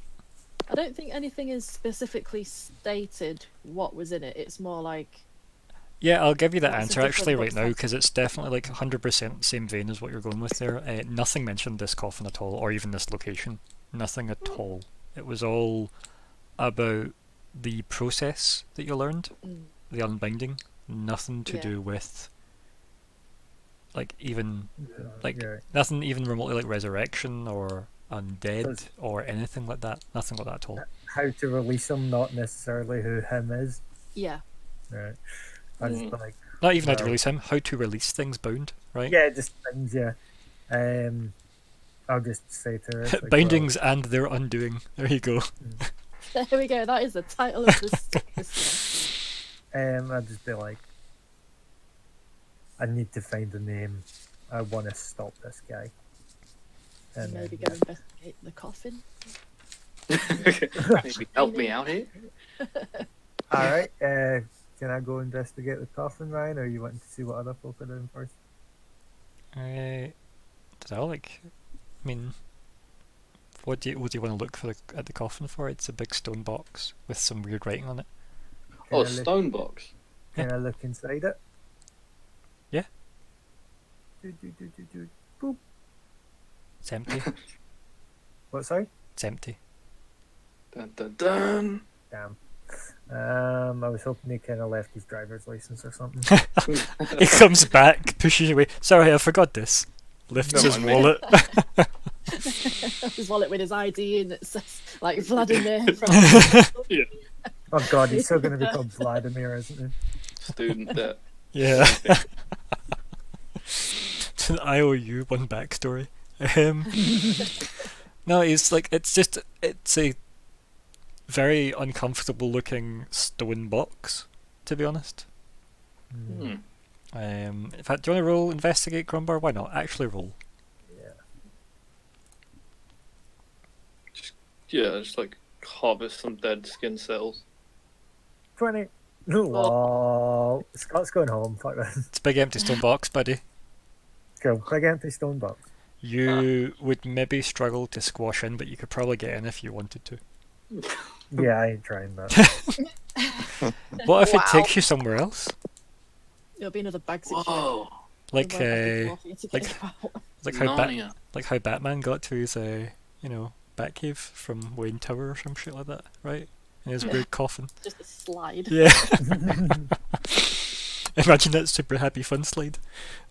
I don't think anything is specifically stated what was in it. It's more like Yeah, I'll give you that answer actually right now because it's definitely like 100% same vein as what you're going with there. Uh, nothing mentioned this coffin at all, or even this location. Nothing at all. It was all about the process that you learned, Mm. the unbinding. Nothing to Yeah. do with, like, even Yeah, Like- yeah. nothing even remotely like resurrection or undead Does- or anything like that. Nothing like that at all. how to release him, not necessarily who him is. yeah. Right. Mm. like, Not even how to release him. How to release things bound, right? yeah, just things. Yeah. Um, I'll just say to her, it's like, well, Bindings and their undoing. There you go. [LAUGHS] There we go. That is the title of this. [LAUGHS] this Um, I'd just be like, I need to find a name. I want to stop this guy. And Maybe then, go investigate the coffin. [LAUGHS] Maybe help me out here. [LAUGHS] All right. Uh, can I go investigate the coffin, Ryan, or are you want to see what other folk are doing first? Uh, did I like? I mean, what do you what do you want to look for the, at the coffin for? It's a big stone box with some weird writing on it. Can, Oh, I, look, stone box. can I look inside it? Yeah. Do, do, do, do, do. Boop. It's empty. [LAUGHS] What? Sorry. it's empty. Dun dun dun. Damn. Um, I was hoping he kind of left his driver's license or something. [LAUGHS] he comes back, pushes away. Sorry, I forgot this. Lifts Don't his mind me. wallet. [LAUGHS] his wallet with his ID and it says like Vladimir from oh God, he's still going to be called Vladimir, isn't he? Student debt. yeah. It's an IOU one backstory. Um, [LAUGHS] no, it's like it's just it's a very uncomfortable looking stone box, to be honest. Hmm. Um, in fact, do you want to roll investigate Crumbar? Why not? Actually roll. Yeah, Yeah, just like harvest some dead skin cells. Twenty. No, oh. Scott's going home. Fuck that. It's a big empty stone box, buddy. Cool. Big empty stone box. You would maybe struggle to squash in, but you could probably get in if you wanted to. [LAUGHS] Yeah, I ain't trying that. [LAUGHS] What if Wow. it takes you somewhere else? It'll be another bag situation. Whoa, Like There uh, door for you to like- like how Bat- like how Batman got to his uh, you know, Batcave from Wayne Tower or some shit like that, right? In his Yeah. weird coffin. just a slide. Yeah. [LAUGHS] [LAUGHS] Imagine that super happy fun slide.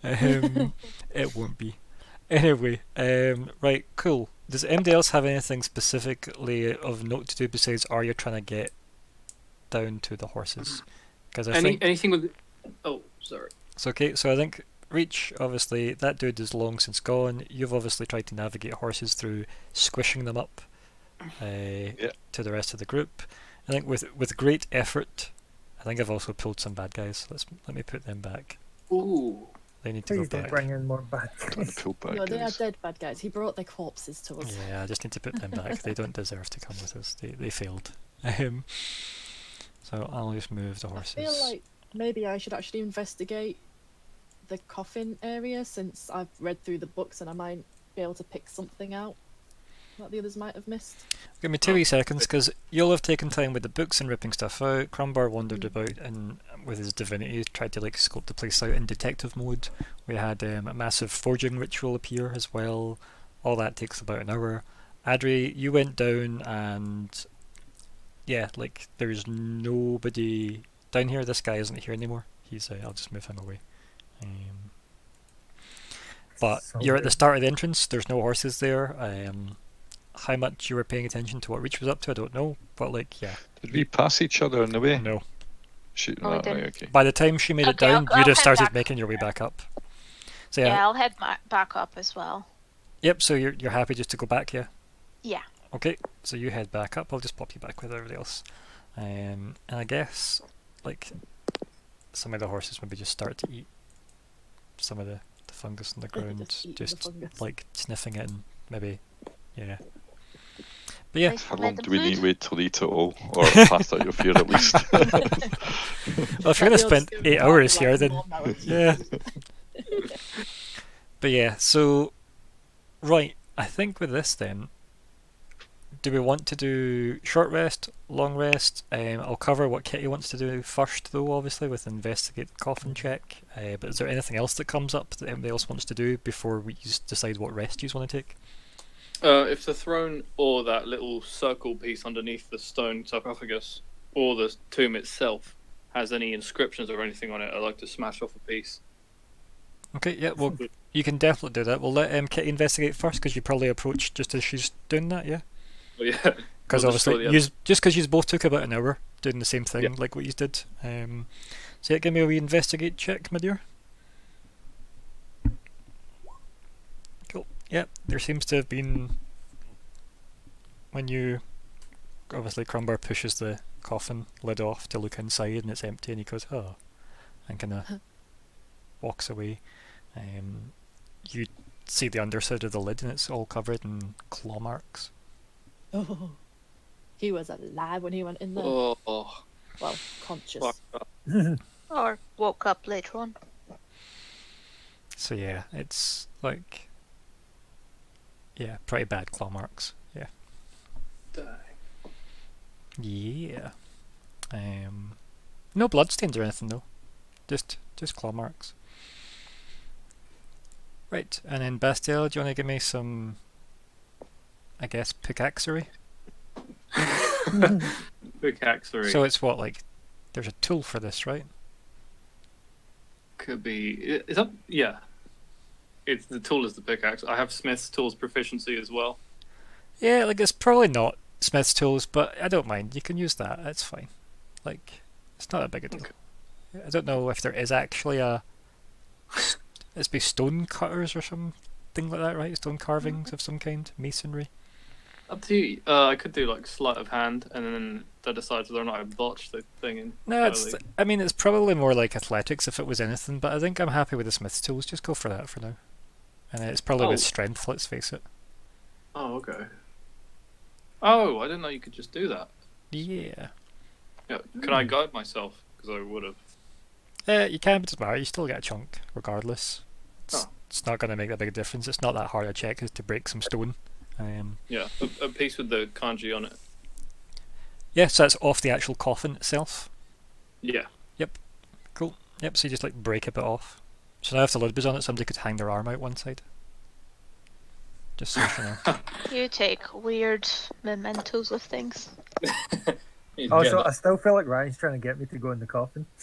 Um, [LAUGHS] it won't be. Anyway, um, right, cool. Does anybody else have anything specifically of note to do besides are you trying to get down to the horses? Because I Any think anything with? Oh, sorry. it's okay. So I think Reach, obviously, that dude is long since gone. You've obviously tried to navigate horses through squishing them up uh, to the rest of the group. I think with with great effort, I think I've also pulled some bad guys. Let's let me put them back. Ooh. They need to Please go back. bring in more bad Trying guys. to pull back. No, they are dead bad guys. He brought their corpses to us. Yeah, I just need to put them back. they don't deserve to come with us. They they failed. Um, so I'll just move the I horses. feel like maybe I should actually investigate the coffin area since I've read through the books and I might be able to pick something out that the others might have missed. Give me two wee seconds, because you'll have taken time with the books and ripping stuff out. Crumbar wandered about and with his divinity tried to like scope the place out in detective mode. We had um, a massive forging ritual appear as well. All that takes about an hour. Adri, you went down and yeah, like there's nobody down here. This guy isn't here anymore. He's uh, I'll just move him away. Um, but So you're at the start of the entrance. There's no horses there. Um, how much you were paying attention to what Reach was up to, I don't know. But like, yeah, Did we pass each other on the way? no. Shoot, No, no, right, didn't. okay. By the time she made it Okay, I'll- down, I'll you'd have started making your way back up. So Yeah, yeah, I'll head back up as well. yep. So you're you're happy just to go back, yeah? Yeah. Okay, so you head back up. I'll just pop you back with everybody else. Um, and I guess like some of the horses maybe just start to eat some of the, the fungus on the ground, Just eating the just fungus. like sniffing it and maybe yeah. But yeah, How long do we them need to wait till they eat it all? Or [LAUGHS] past out your fear at least? [LAUGHS] well, if you're gonna spend eight hours here, then yeah. but yeah, so right, I think with this then, do we want to do short rest, long rest? Um, I'll cover what Kitty wants to do first, though, obviously with investigate the coffin check. Uh, but is there anything else that comes up that anybody else wants to do before we decide what rest you want to take? Uh, if the throne or that little circle piece underneath the stone sarcophagus or the tomb itself has any inscriptions or anything on it, I'd like to smash off a piece. Okay, yeah, well, you can definitely do that. We'll let um, Kitty investigate first because you probably approached just as she's doing that, yeah. But yeah, [LAUGHS] Because We'll obviously, yous, just because you both took about an hour doing the same thing, Yeah. like what you did. Um, so yeah, give me a wee investigate check, my dear. Cool. Yeah, there seems to have been when you obviously Crumbar pushes the coffin lid off to look inside and it's empty, and he goes, "Oh," and kind of walks away. Um, you see the underside of the lid, and it's all covered in claw marks. Oh, he was alive when he went in there. oh, oh, Well, conscious. [LAUGHS] Or woke up later on. So yeah, it's like yeah, pretty bad claw marks. Yeah. Dang. Yeah. Um no bloodstains or anything though. Just just claw marks. Right, and then Bastiel, do you want to give me some I guess pickaxery? [LAUGHS] Pickaxery So it's what, like there's a tool for this, right? could be. Is that yeah? It's the tool is the pickaxe. I have Smith's tools proficiency as well. Yeah, like it's probably not Smith's tools, but I don't mind. You can use that. That's fine. Like it's not a big a deal. I don't know if there is actually a. It's be stone cutters or something like that, right? Stone carvings of some kind, masonry. Up to you. Uh, I could do like sleight of hand, and then they decide whether or not I botch the thing. In No, it's. I mean, it's probably more like athletics if it was anything, but I think I'm happy with the Smith's tools. Just go for that for now. And it's probably with Oh. strength. Let's face it. Oh, okay. Oh, I didn't know you could just do that. Yeah. Yeah. Can I guide myself? Because I would have. Uh, you can, but it doesn't matter. You still get a chunk, regardless. It's, Oh. it's not going to make that big a difference. It's not that hard a check as to break some stone. Um, Yeah, a, a piece with the kanji on it. yeah, so that's off the actual coffin itself. Yeah. Yep. Cool. Yep, so you just like break a bit off. So now if the lid was on it, somebody could hang their arm out one side. Just so you know. [LAUGHS] You take weird mementos of things. [LAUGHS] Also, I still feel like Ryan's trying to get me to go in the coffin. [LAUGHS]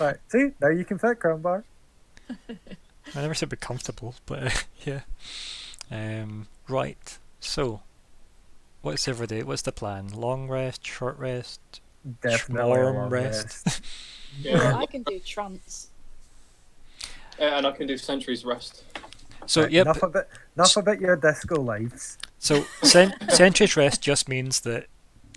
Right, see, now you can fit Crumbar. I never said be comfortable, but uh, yeah. Um, right. So, what's every day? What's the plan? Long rest, short rest, Definitely a schmorm long rest. yeah. I can do trance. And I can do Sentry's Rest. so, Right, yep. Enough about, enough about your disco lives. So cent- [LAUGHS] Sentry's rest just means that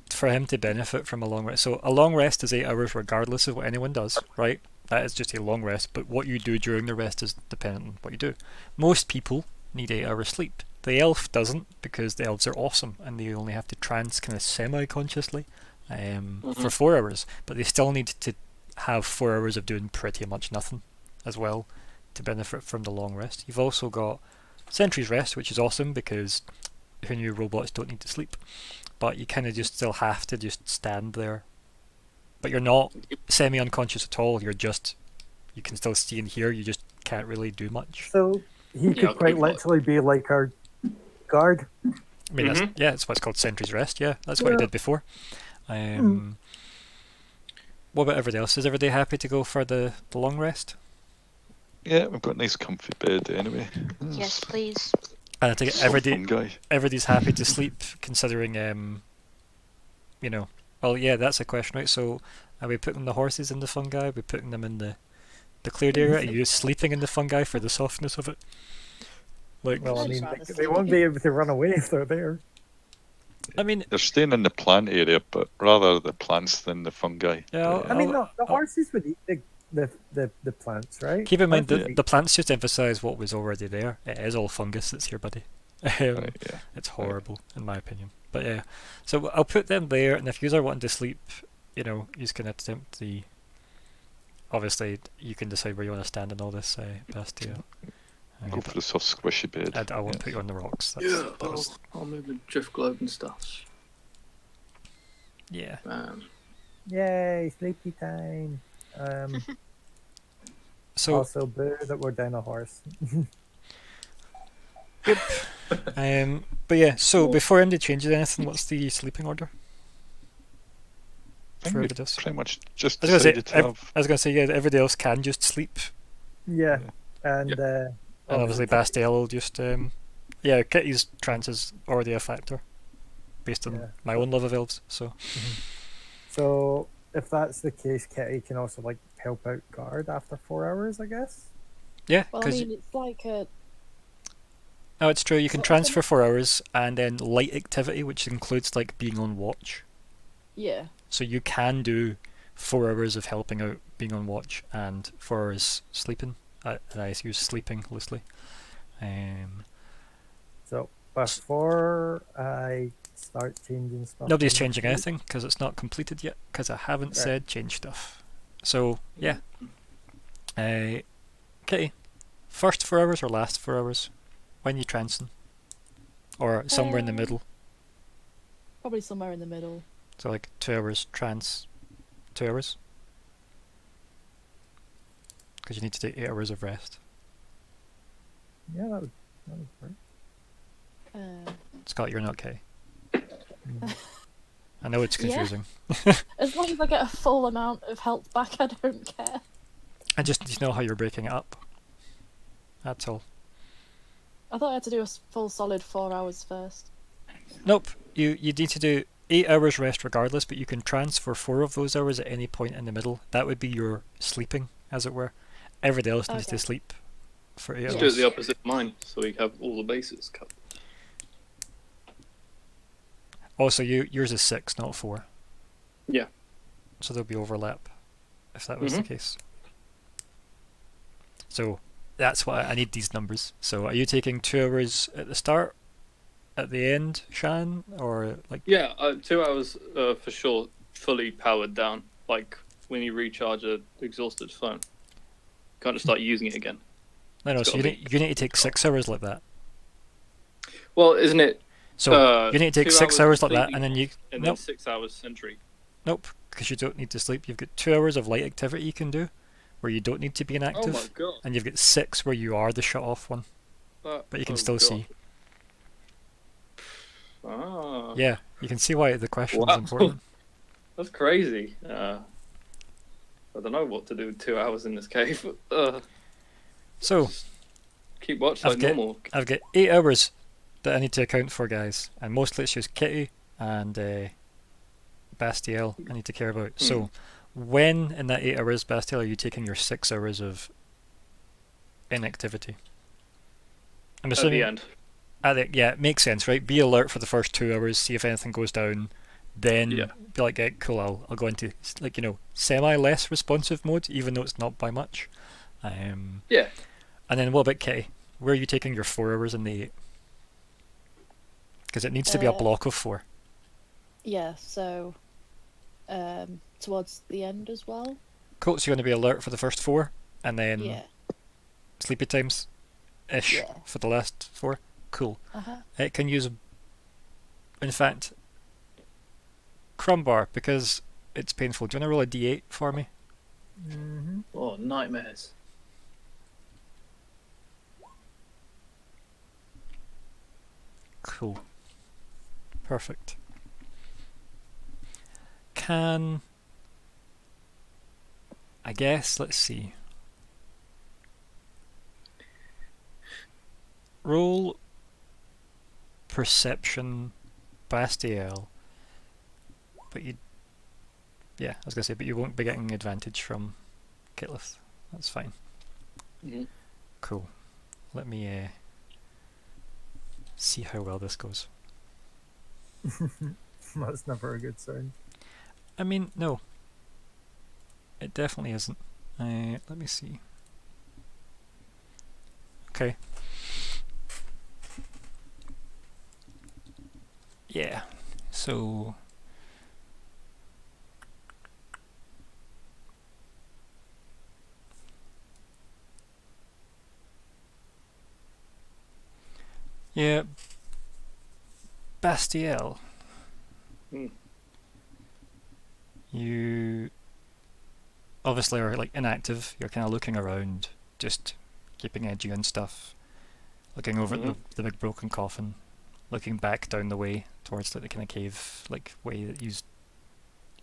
for him to benefit from a long rest. So a long rest is eight hours regardless of what anyone does, right? That is just a long rest, but what you do during the rest is dependent on what you do. Most people need eight hours sleep. The elf doesn't because the elves are awesome and they only have to trance kind of semi-consciously um, for Mhm. four hours, but they still need to have four hours of doing pretty much nothing as well to benefit from the long rest. You've also got Sentry's Rest, which is awesome because who knew robots don't need to sleep? But you kind of just still have to just stand there. But you're not semi unconscious at all, you're just. You can still see and hear, you just can't really do much. So he could Yeah, quite literally be like our guard. I mean, that's, Mhm. yeah, that's what's called Sentry's Rest, yeah, that's what he did before. Um, What about everybody else? Is everybody happy to go for the, the long rest? Yeah, we've got a nice comfy bed anyway. Yes, please. And I think Some everybody, everybody's happy to sleep, considering, um, you know, well, yeah, that's a question, right? So, are we putting the horses in the fungi? Are we putting them in the the cleared area, Are you sleeping in the fungi for the softness of it. Like, Well, I mean, they, they won't be able to run away if they're there. I mean, They're staying in the plant area, but rather the plants than the fungi. Yeah, I'll- But, I mean, no, the oh. horses would eat the the, the, the plants, right? keep in mind Horses the, the plants just emphasise what was already there. It is all fungus that's here, buddy. [LAUGHS] Um, right, yeah. It's horrible, in my opinion. But yeah, so I'll put them there, and if you are wanting to sleep, you know, you can attempt the. Obviously, you can decide where you want to stand in all this, uh, Bastiel. Uh, Go for the soft squishy bed. I, I won't yeah. put you on the rocks. That's, Yeah, that I'll, I'll move the drift globe and stuff. yeah. Um, Yay, sleepy time. Um, [LAUGHS] So, also, boo that we're down a horse. [LAUGHS] um, but yeah, so before anybody changes anything, what's the sleeping order? I for everybody else? pretty much just I was gonna say, to have. I was gonna say, yeah, everybody else can just sleep, yeah, and uh, and obviously Bastiel will just, um, yeah, Kitty's trance is already a factor, based on Yeah. my own love of elves. So So if that's the case, Kitty can also like help out guard after four hours, I guess. yeah, Well, I because mean, it's like a no, it's true. You can Well, I trance think- for four hours, and then light activity, which includes like being on watch. yeah. So you can do four hours of helping out, being on watch, and four hours sleeping. I, and I use sleeping loosely. Um, So before I start changing stuff, nobody's changing anything because it's not completed yet. Because I haven't Right. said change stuff. So yeah. Uh, Kitty, first four hours or last four hours? When you trancing? Or somewhere in the Um, middle? Probably somewhere in the middle. So like two hours trance, two hours. Because you need to take eight hours of rest. Yeah, that would, that would work. Uh, Scott, you're not okay. Mm. [LAUGHS] I know it's Yeah. confusing. [LAUGHS] as long as I get a full amount of health back, I don't care. I just need to know how you're breaking it up. That's all. I thought I had to do a full solid four hours first. Nope. You you need to do eight hours rest regardless, but you can transfer four of those hours at any point in the middle. That would be your sleeping, as it were. Everybody else needs to sleep for eight let's hours. do it the opposite of mine, so we have all the bases covered. Also, you yours is six, not four. Yeah. So there'll be overlap, if that was the Mhm. case. So that's why I need these numbers. So are you taking two hours at the start, at the end, Shaan, or like? Yeah, uh, two hours uh, for sure, fully powered down. Like when you recharge a exhausted phone, can't just start using it again. No, no. It's So you need, you need to take six hours like that. Well, isn't it? So uh, you need to take six hours like that, and then you and nope, then six hours sentry. nope, because you don't need to sleep. You've got two hours of light activity you can do, where you don't need to be Oh my inactive, god! and you've got six where you are the shut off one, That- but you can oh still god. see. Ah, Yeah, you can see why the question Wow. is important. [LAUGHS] that's crazy. Uh, I don't know what to do with two hours in this cave. [LAUGHS] Uh, So keep watching I've like get- normal. I've got eight hours that I need to account for, guys, and mostly it's just Kitty and uh, Bastiel I need to care about. So, when in that eight hours, Bastiel, are you taking your six hours of inactivity? I'm At assuming the end. At the, yeah, it makes sense, right? Be alert for the first two hours, see if anything goes down, then Yeah. be like, yeah, cool, I'll, I'll go into like you know semi less responsive mode, even though it's not by much. Um, Yeah. and then what about Kitty? Where are you taking your four hours in the eight? Because it needs to be a Uh, block of four. Yeah, so um, towards the end as well. Cool. So you're going to be alert for the first four, and then yeah. sleepy times, ish Yeah. for the last four. Cool. Uh-huh. It can use, in fact, Crumbar because it's painful. Do you want to roll a d8 for me? hmm Oh, nightmares. Cool. Perfect. Can I guess let's see. Roll perception Bastiel. But you Yeah, I was gonna say, but you won't be getting advantage from Kitlith. That's fine. Mhm. Cool. Let me uh, see how well this goes. [LAUGHS] That's never a good sign. I mean, no. It definitely isn't. Uh, let me see. Okay. Yeah. So. Yeah. Bastiel. Hmm. You obviously are like inactive. You're kind of looking around, just keeping edgy and stuff. Looking over at Mhm. the, the big broken coffin, looking back down the way towards like, the kind of cave like way that you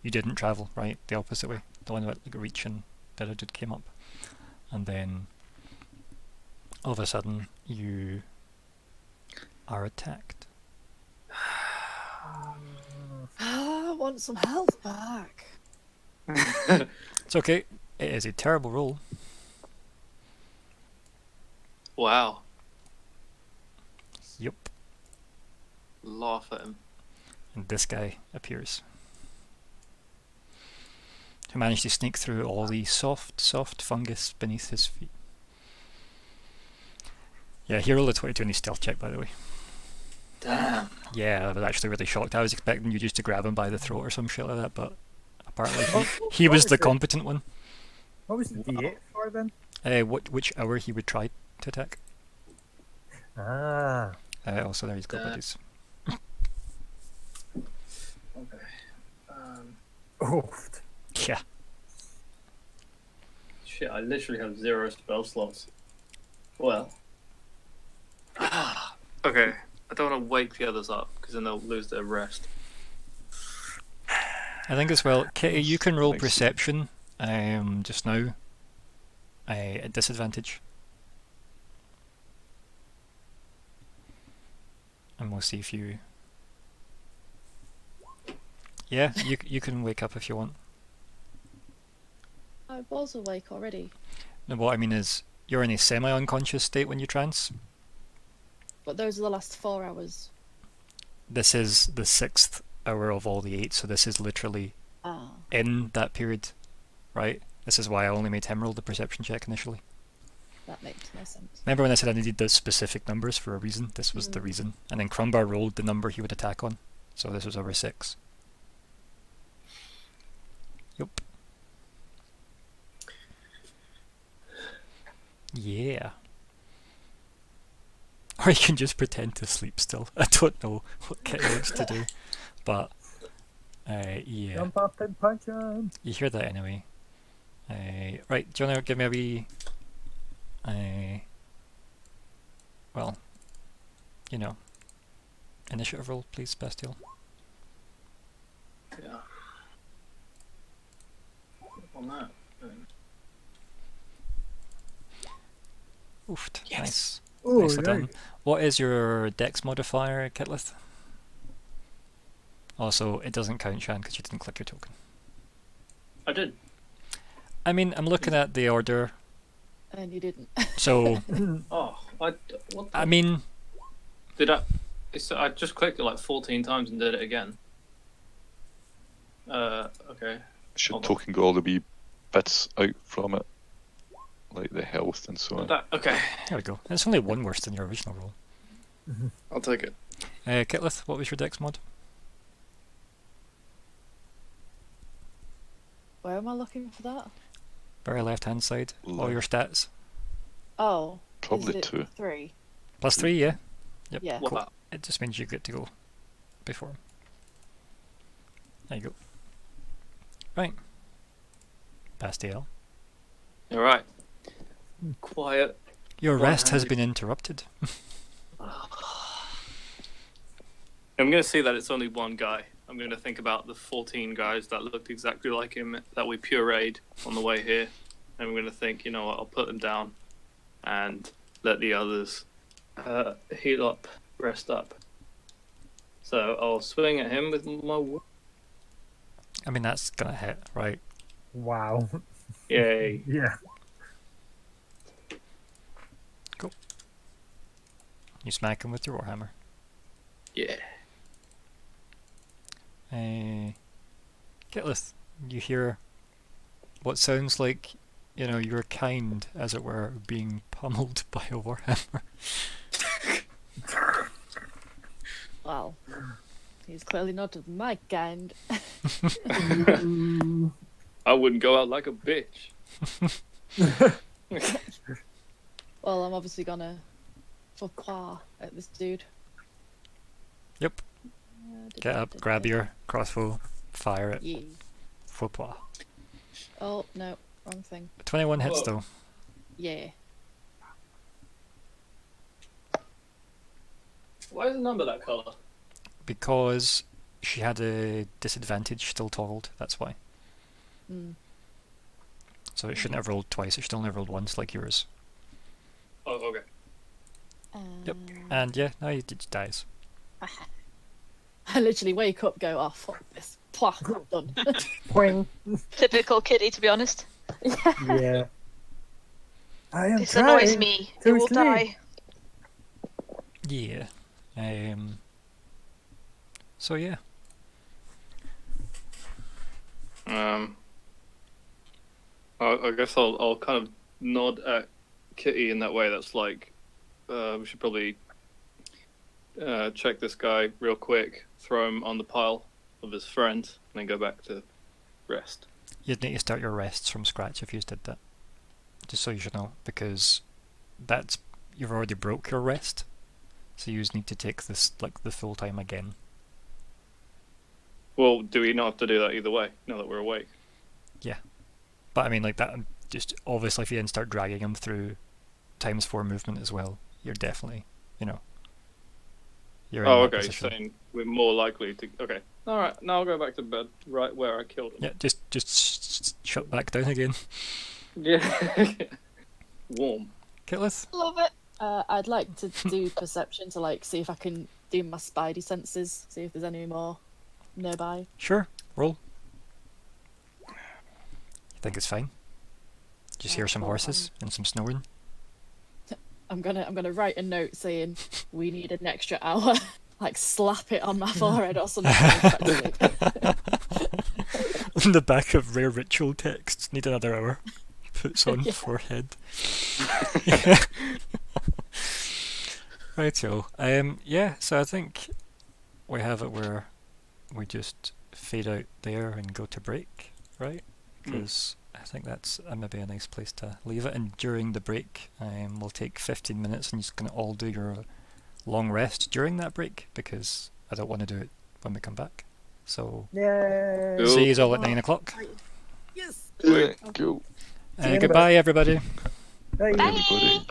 you didn't travel, right? The opposite way, the one that like reaching that I did came up, and then all of a sudden you are attacked. Ah, I want some health back. [LAUGHS] It's okay. It is a terrible roll. wow. Yup. Laugh at him. And this guy appears. Who managed to sneak through all the soft, soft fungus beneath his feet. Yeah, he rolled a 22 on his stealth check, by the way. Damn. Yeah, I was actually really shocked. I was expecting you just to grab him by the throat or some shit like that, but apparently he, [LAUGHS] he what was the it? competent one. What was the D8 for then? Uh, what, which hour he would try to attack. Ah, Uh, also, there he's got Uh, buddies. Okay. Um, oh, Yeah. shit, I literally have zero spell slots. Well. [SIGHS] okay. I don't want to wake the others up because then they'll lose their rest. I think as well, Kitty, you can roll Makes- perception um, just now uh, at disadvantage. And we'll see if you. Yeah, you you can wake up if you want. I was awake already, No, what I mean is you're in a semi-unconscious state when you trance. But those are the last four hours. This is the sixth hour of all the eight, so this is literally Ah, in that period, right? This is why I only made him roll the perception check initially. that makes no sense. Remember when I said I needed the specific numbers for a reason? This was the Mm. reason. And then Crumbar rolled the number he would attack on. So this was over six. Yep. Yeah. [LAUGHS] Or you can just pretend to sleep still. [LAUGHS] I don't know what Kit wants to do. But, uh, yeah. jump up and punch him. You hear that anyway. Uh, right, do you want to give me a wee. Uh, well, you know, initiative roll, please, Bastiel. Yeah. On that. then. Oofed. Yes. Nice. Oh, Nicely right. done. What is your dex modifier, Kitlith? Also, it doesn't count, Shaan, because you didn't click your token. I did. I mean, I'm looking at the order, And you didn't. so, [LAUGHS] Oh, I. What the, I mean, did I? It's, I just clicked it like 14 times and did it again. Uh, okay. Should Hold on. token go all the wee bits out from it, like the health and so on. That, okay. there we go. It's only one worse than your original roll. I'll take it. Uh, Kitlith, what was your dex mod? Where am I looking for that? Very left hand side. All your stats. Oh, Probably is it two. Three. Plus three, yeah? Yep. Yeah. Cool. It just means you get to go before him. There you go. Right. Bastiel. All right. Quiet. Your rest has been interrupted. [SIGHS] I'm gonna see that it's only one guy. I'm gonna think about the 14 guys that looked exactly like him that we pureed on the way here, and I'm gonna think, you know what, I'll put them down, and let the others uh, heal up, rest up. So I'll swing at him with my. wo- I mean, that's gonna hit, right? Wow. Yay! [LAUGHS] yeah. You smack him with your warhammer. Yeah. Uh, Kitlith, you hear what sounds like, you know, you're kind, as it were, being [LAUGHS] pummeled by a warhammer. Well, he's clearly not of my kind. [LAUGHS] I wouldn't go out like a bitch. [LAUGHS] Well, I'm obviously gonna fourquois at this dude. Yep. Uh, Get up, grab your crossbow, fire it. Yeah. Faux pas. Oh no, wrong thing. 21 hits Whoa. though. Yeah. Why is the number that colour? Because she had a disadvantage still toggled, that's why. Mm. So it shouldn't have rolled twice, it should only have rolled once like yours. Oh, okay. Yep. Um, And yeah, now he d- dies. I literally wake up, go, oh fuck this, Plah, done. [LAUGHS] Poing. Typical kitty, to be honest. Yeah. yeah. I am This annoys me. to It will sleep. die. Yeah. Um. So yeah. Um, I, I guess I'll I'll kind of nod at Kitty in that way. That's like, uh, we should probably uh, check this guy real quick, throw him on the pile of his friends, and then go back to rest. You'd need to start your rests from scratch if you did that. Just so you should know, because that's you've already broke your rest, so you just need to take this like the full time again. Well, do we not have to do that either way? Now that we're awake. Yeah, but I mean, like that. Just obviously, if you then start dragging him through times four movement as well, you're definitely, you know. You're in Oh, that okay. position. Saying we're more likely to. Okay. All right. Now I'll go back to bed, right where I killed him. Yeah, just just sh- sh- shut back down again. [LAUGHS] Yeah. [LAUGHS] Warm. Kitlith? Love it. Uh, I'd like to do [LAUGHS] perception to like see if I can do my spidey senses, see if there's any more nearby. Sure, roll. You think it's fine? Just hear some well, horses and some snoring. I'm gonna I'm gonna write a note saying we need an extra hour. [LAUGHS] like slap it on my [LAUGHS] forehead or something. On [LAUGHS] the back of rare ritual texts, need another hour. Puts on Yeah. forehead. right, so um, yeah. So I think we have it where we just fade out there and go to break, right? Mm. Because I think that's uh, maybe a nice place to leave it. And during the break, um, we'll take 15 minutes, and you're just gonna all do your long rest during that break because I don't want to do it when we come back. So Yay. Cool. see you all at nine o'clock. yes. Yeah, cool. Uh, See you in a bit. goodbye, everybody. Bye. Bye. Everybody.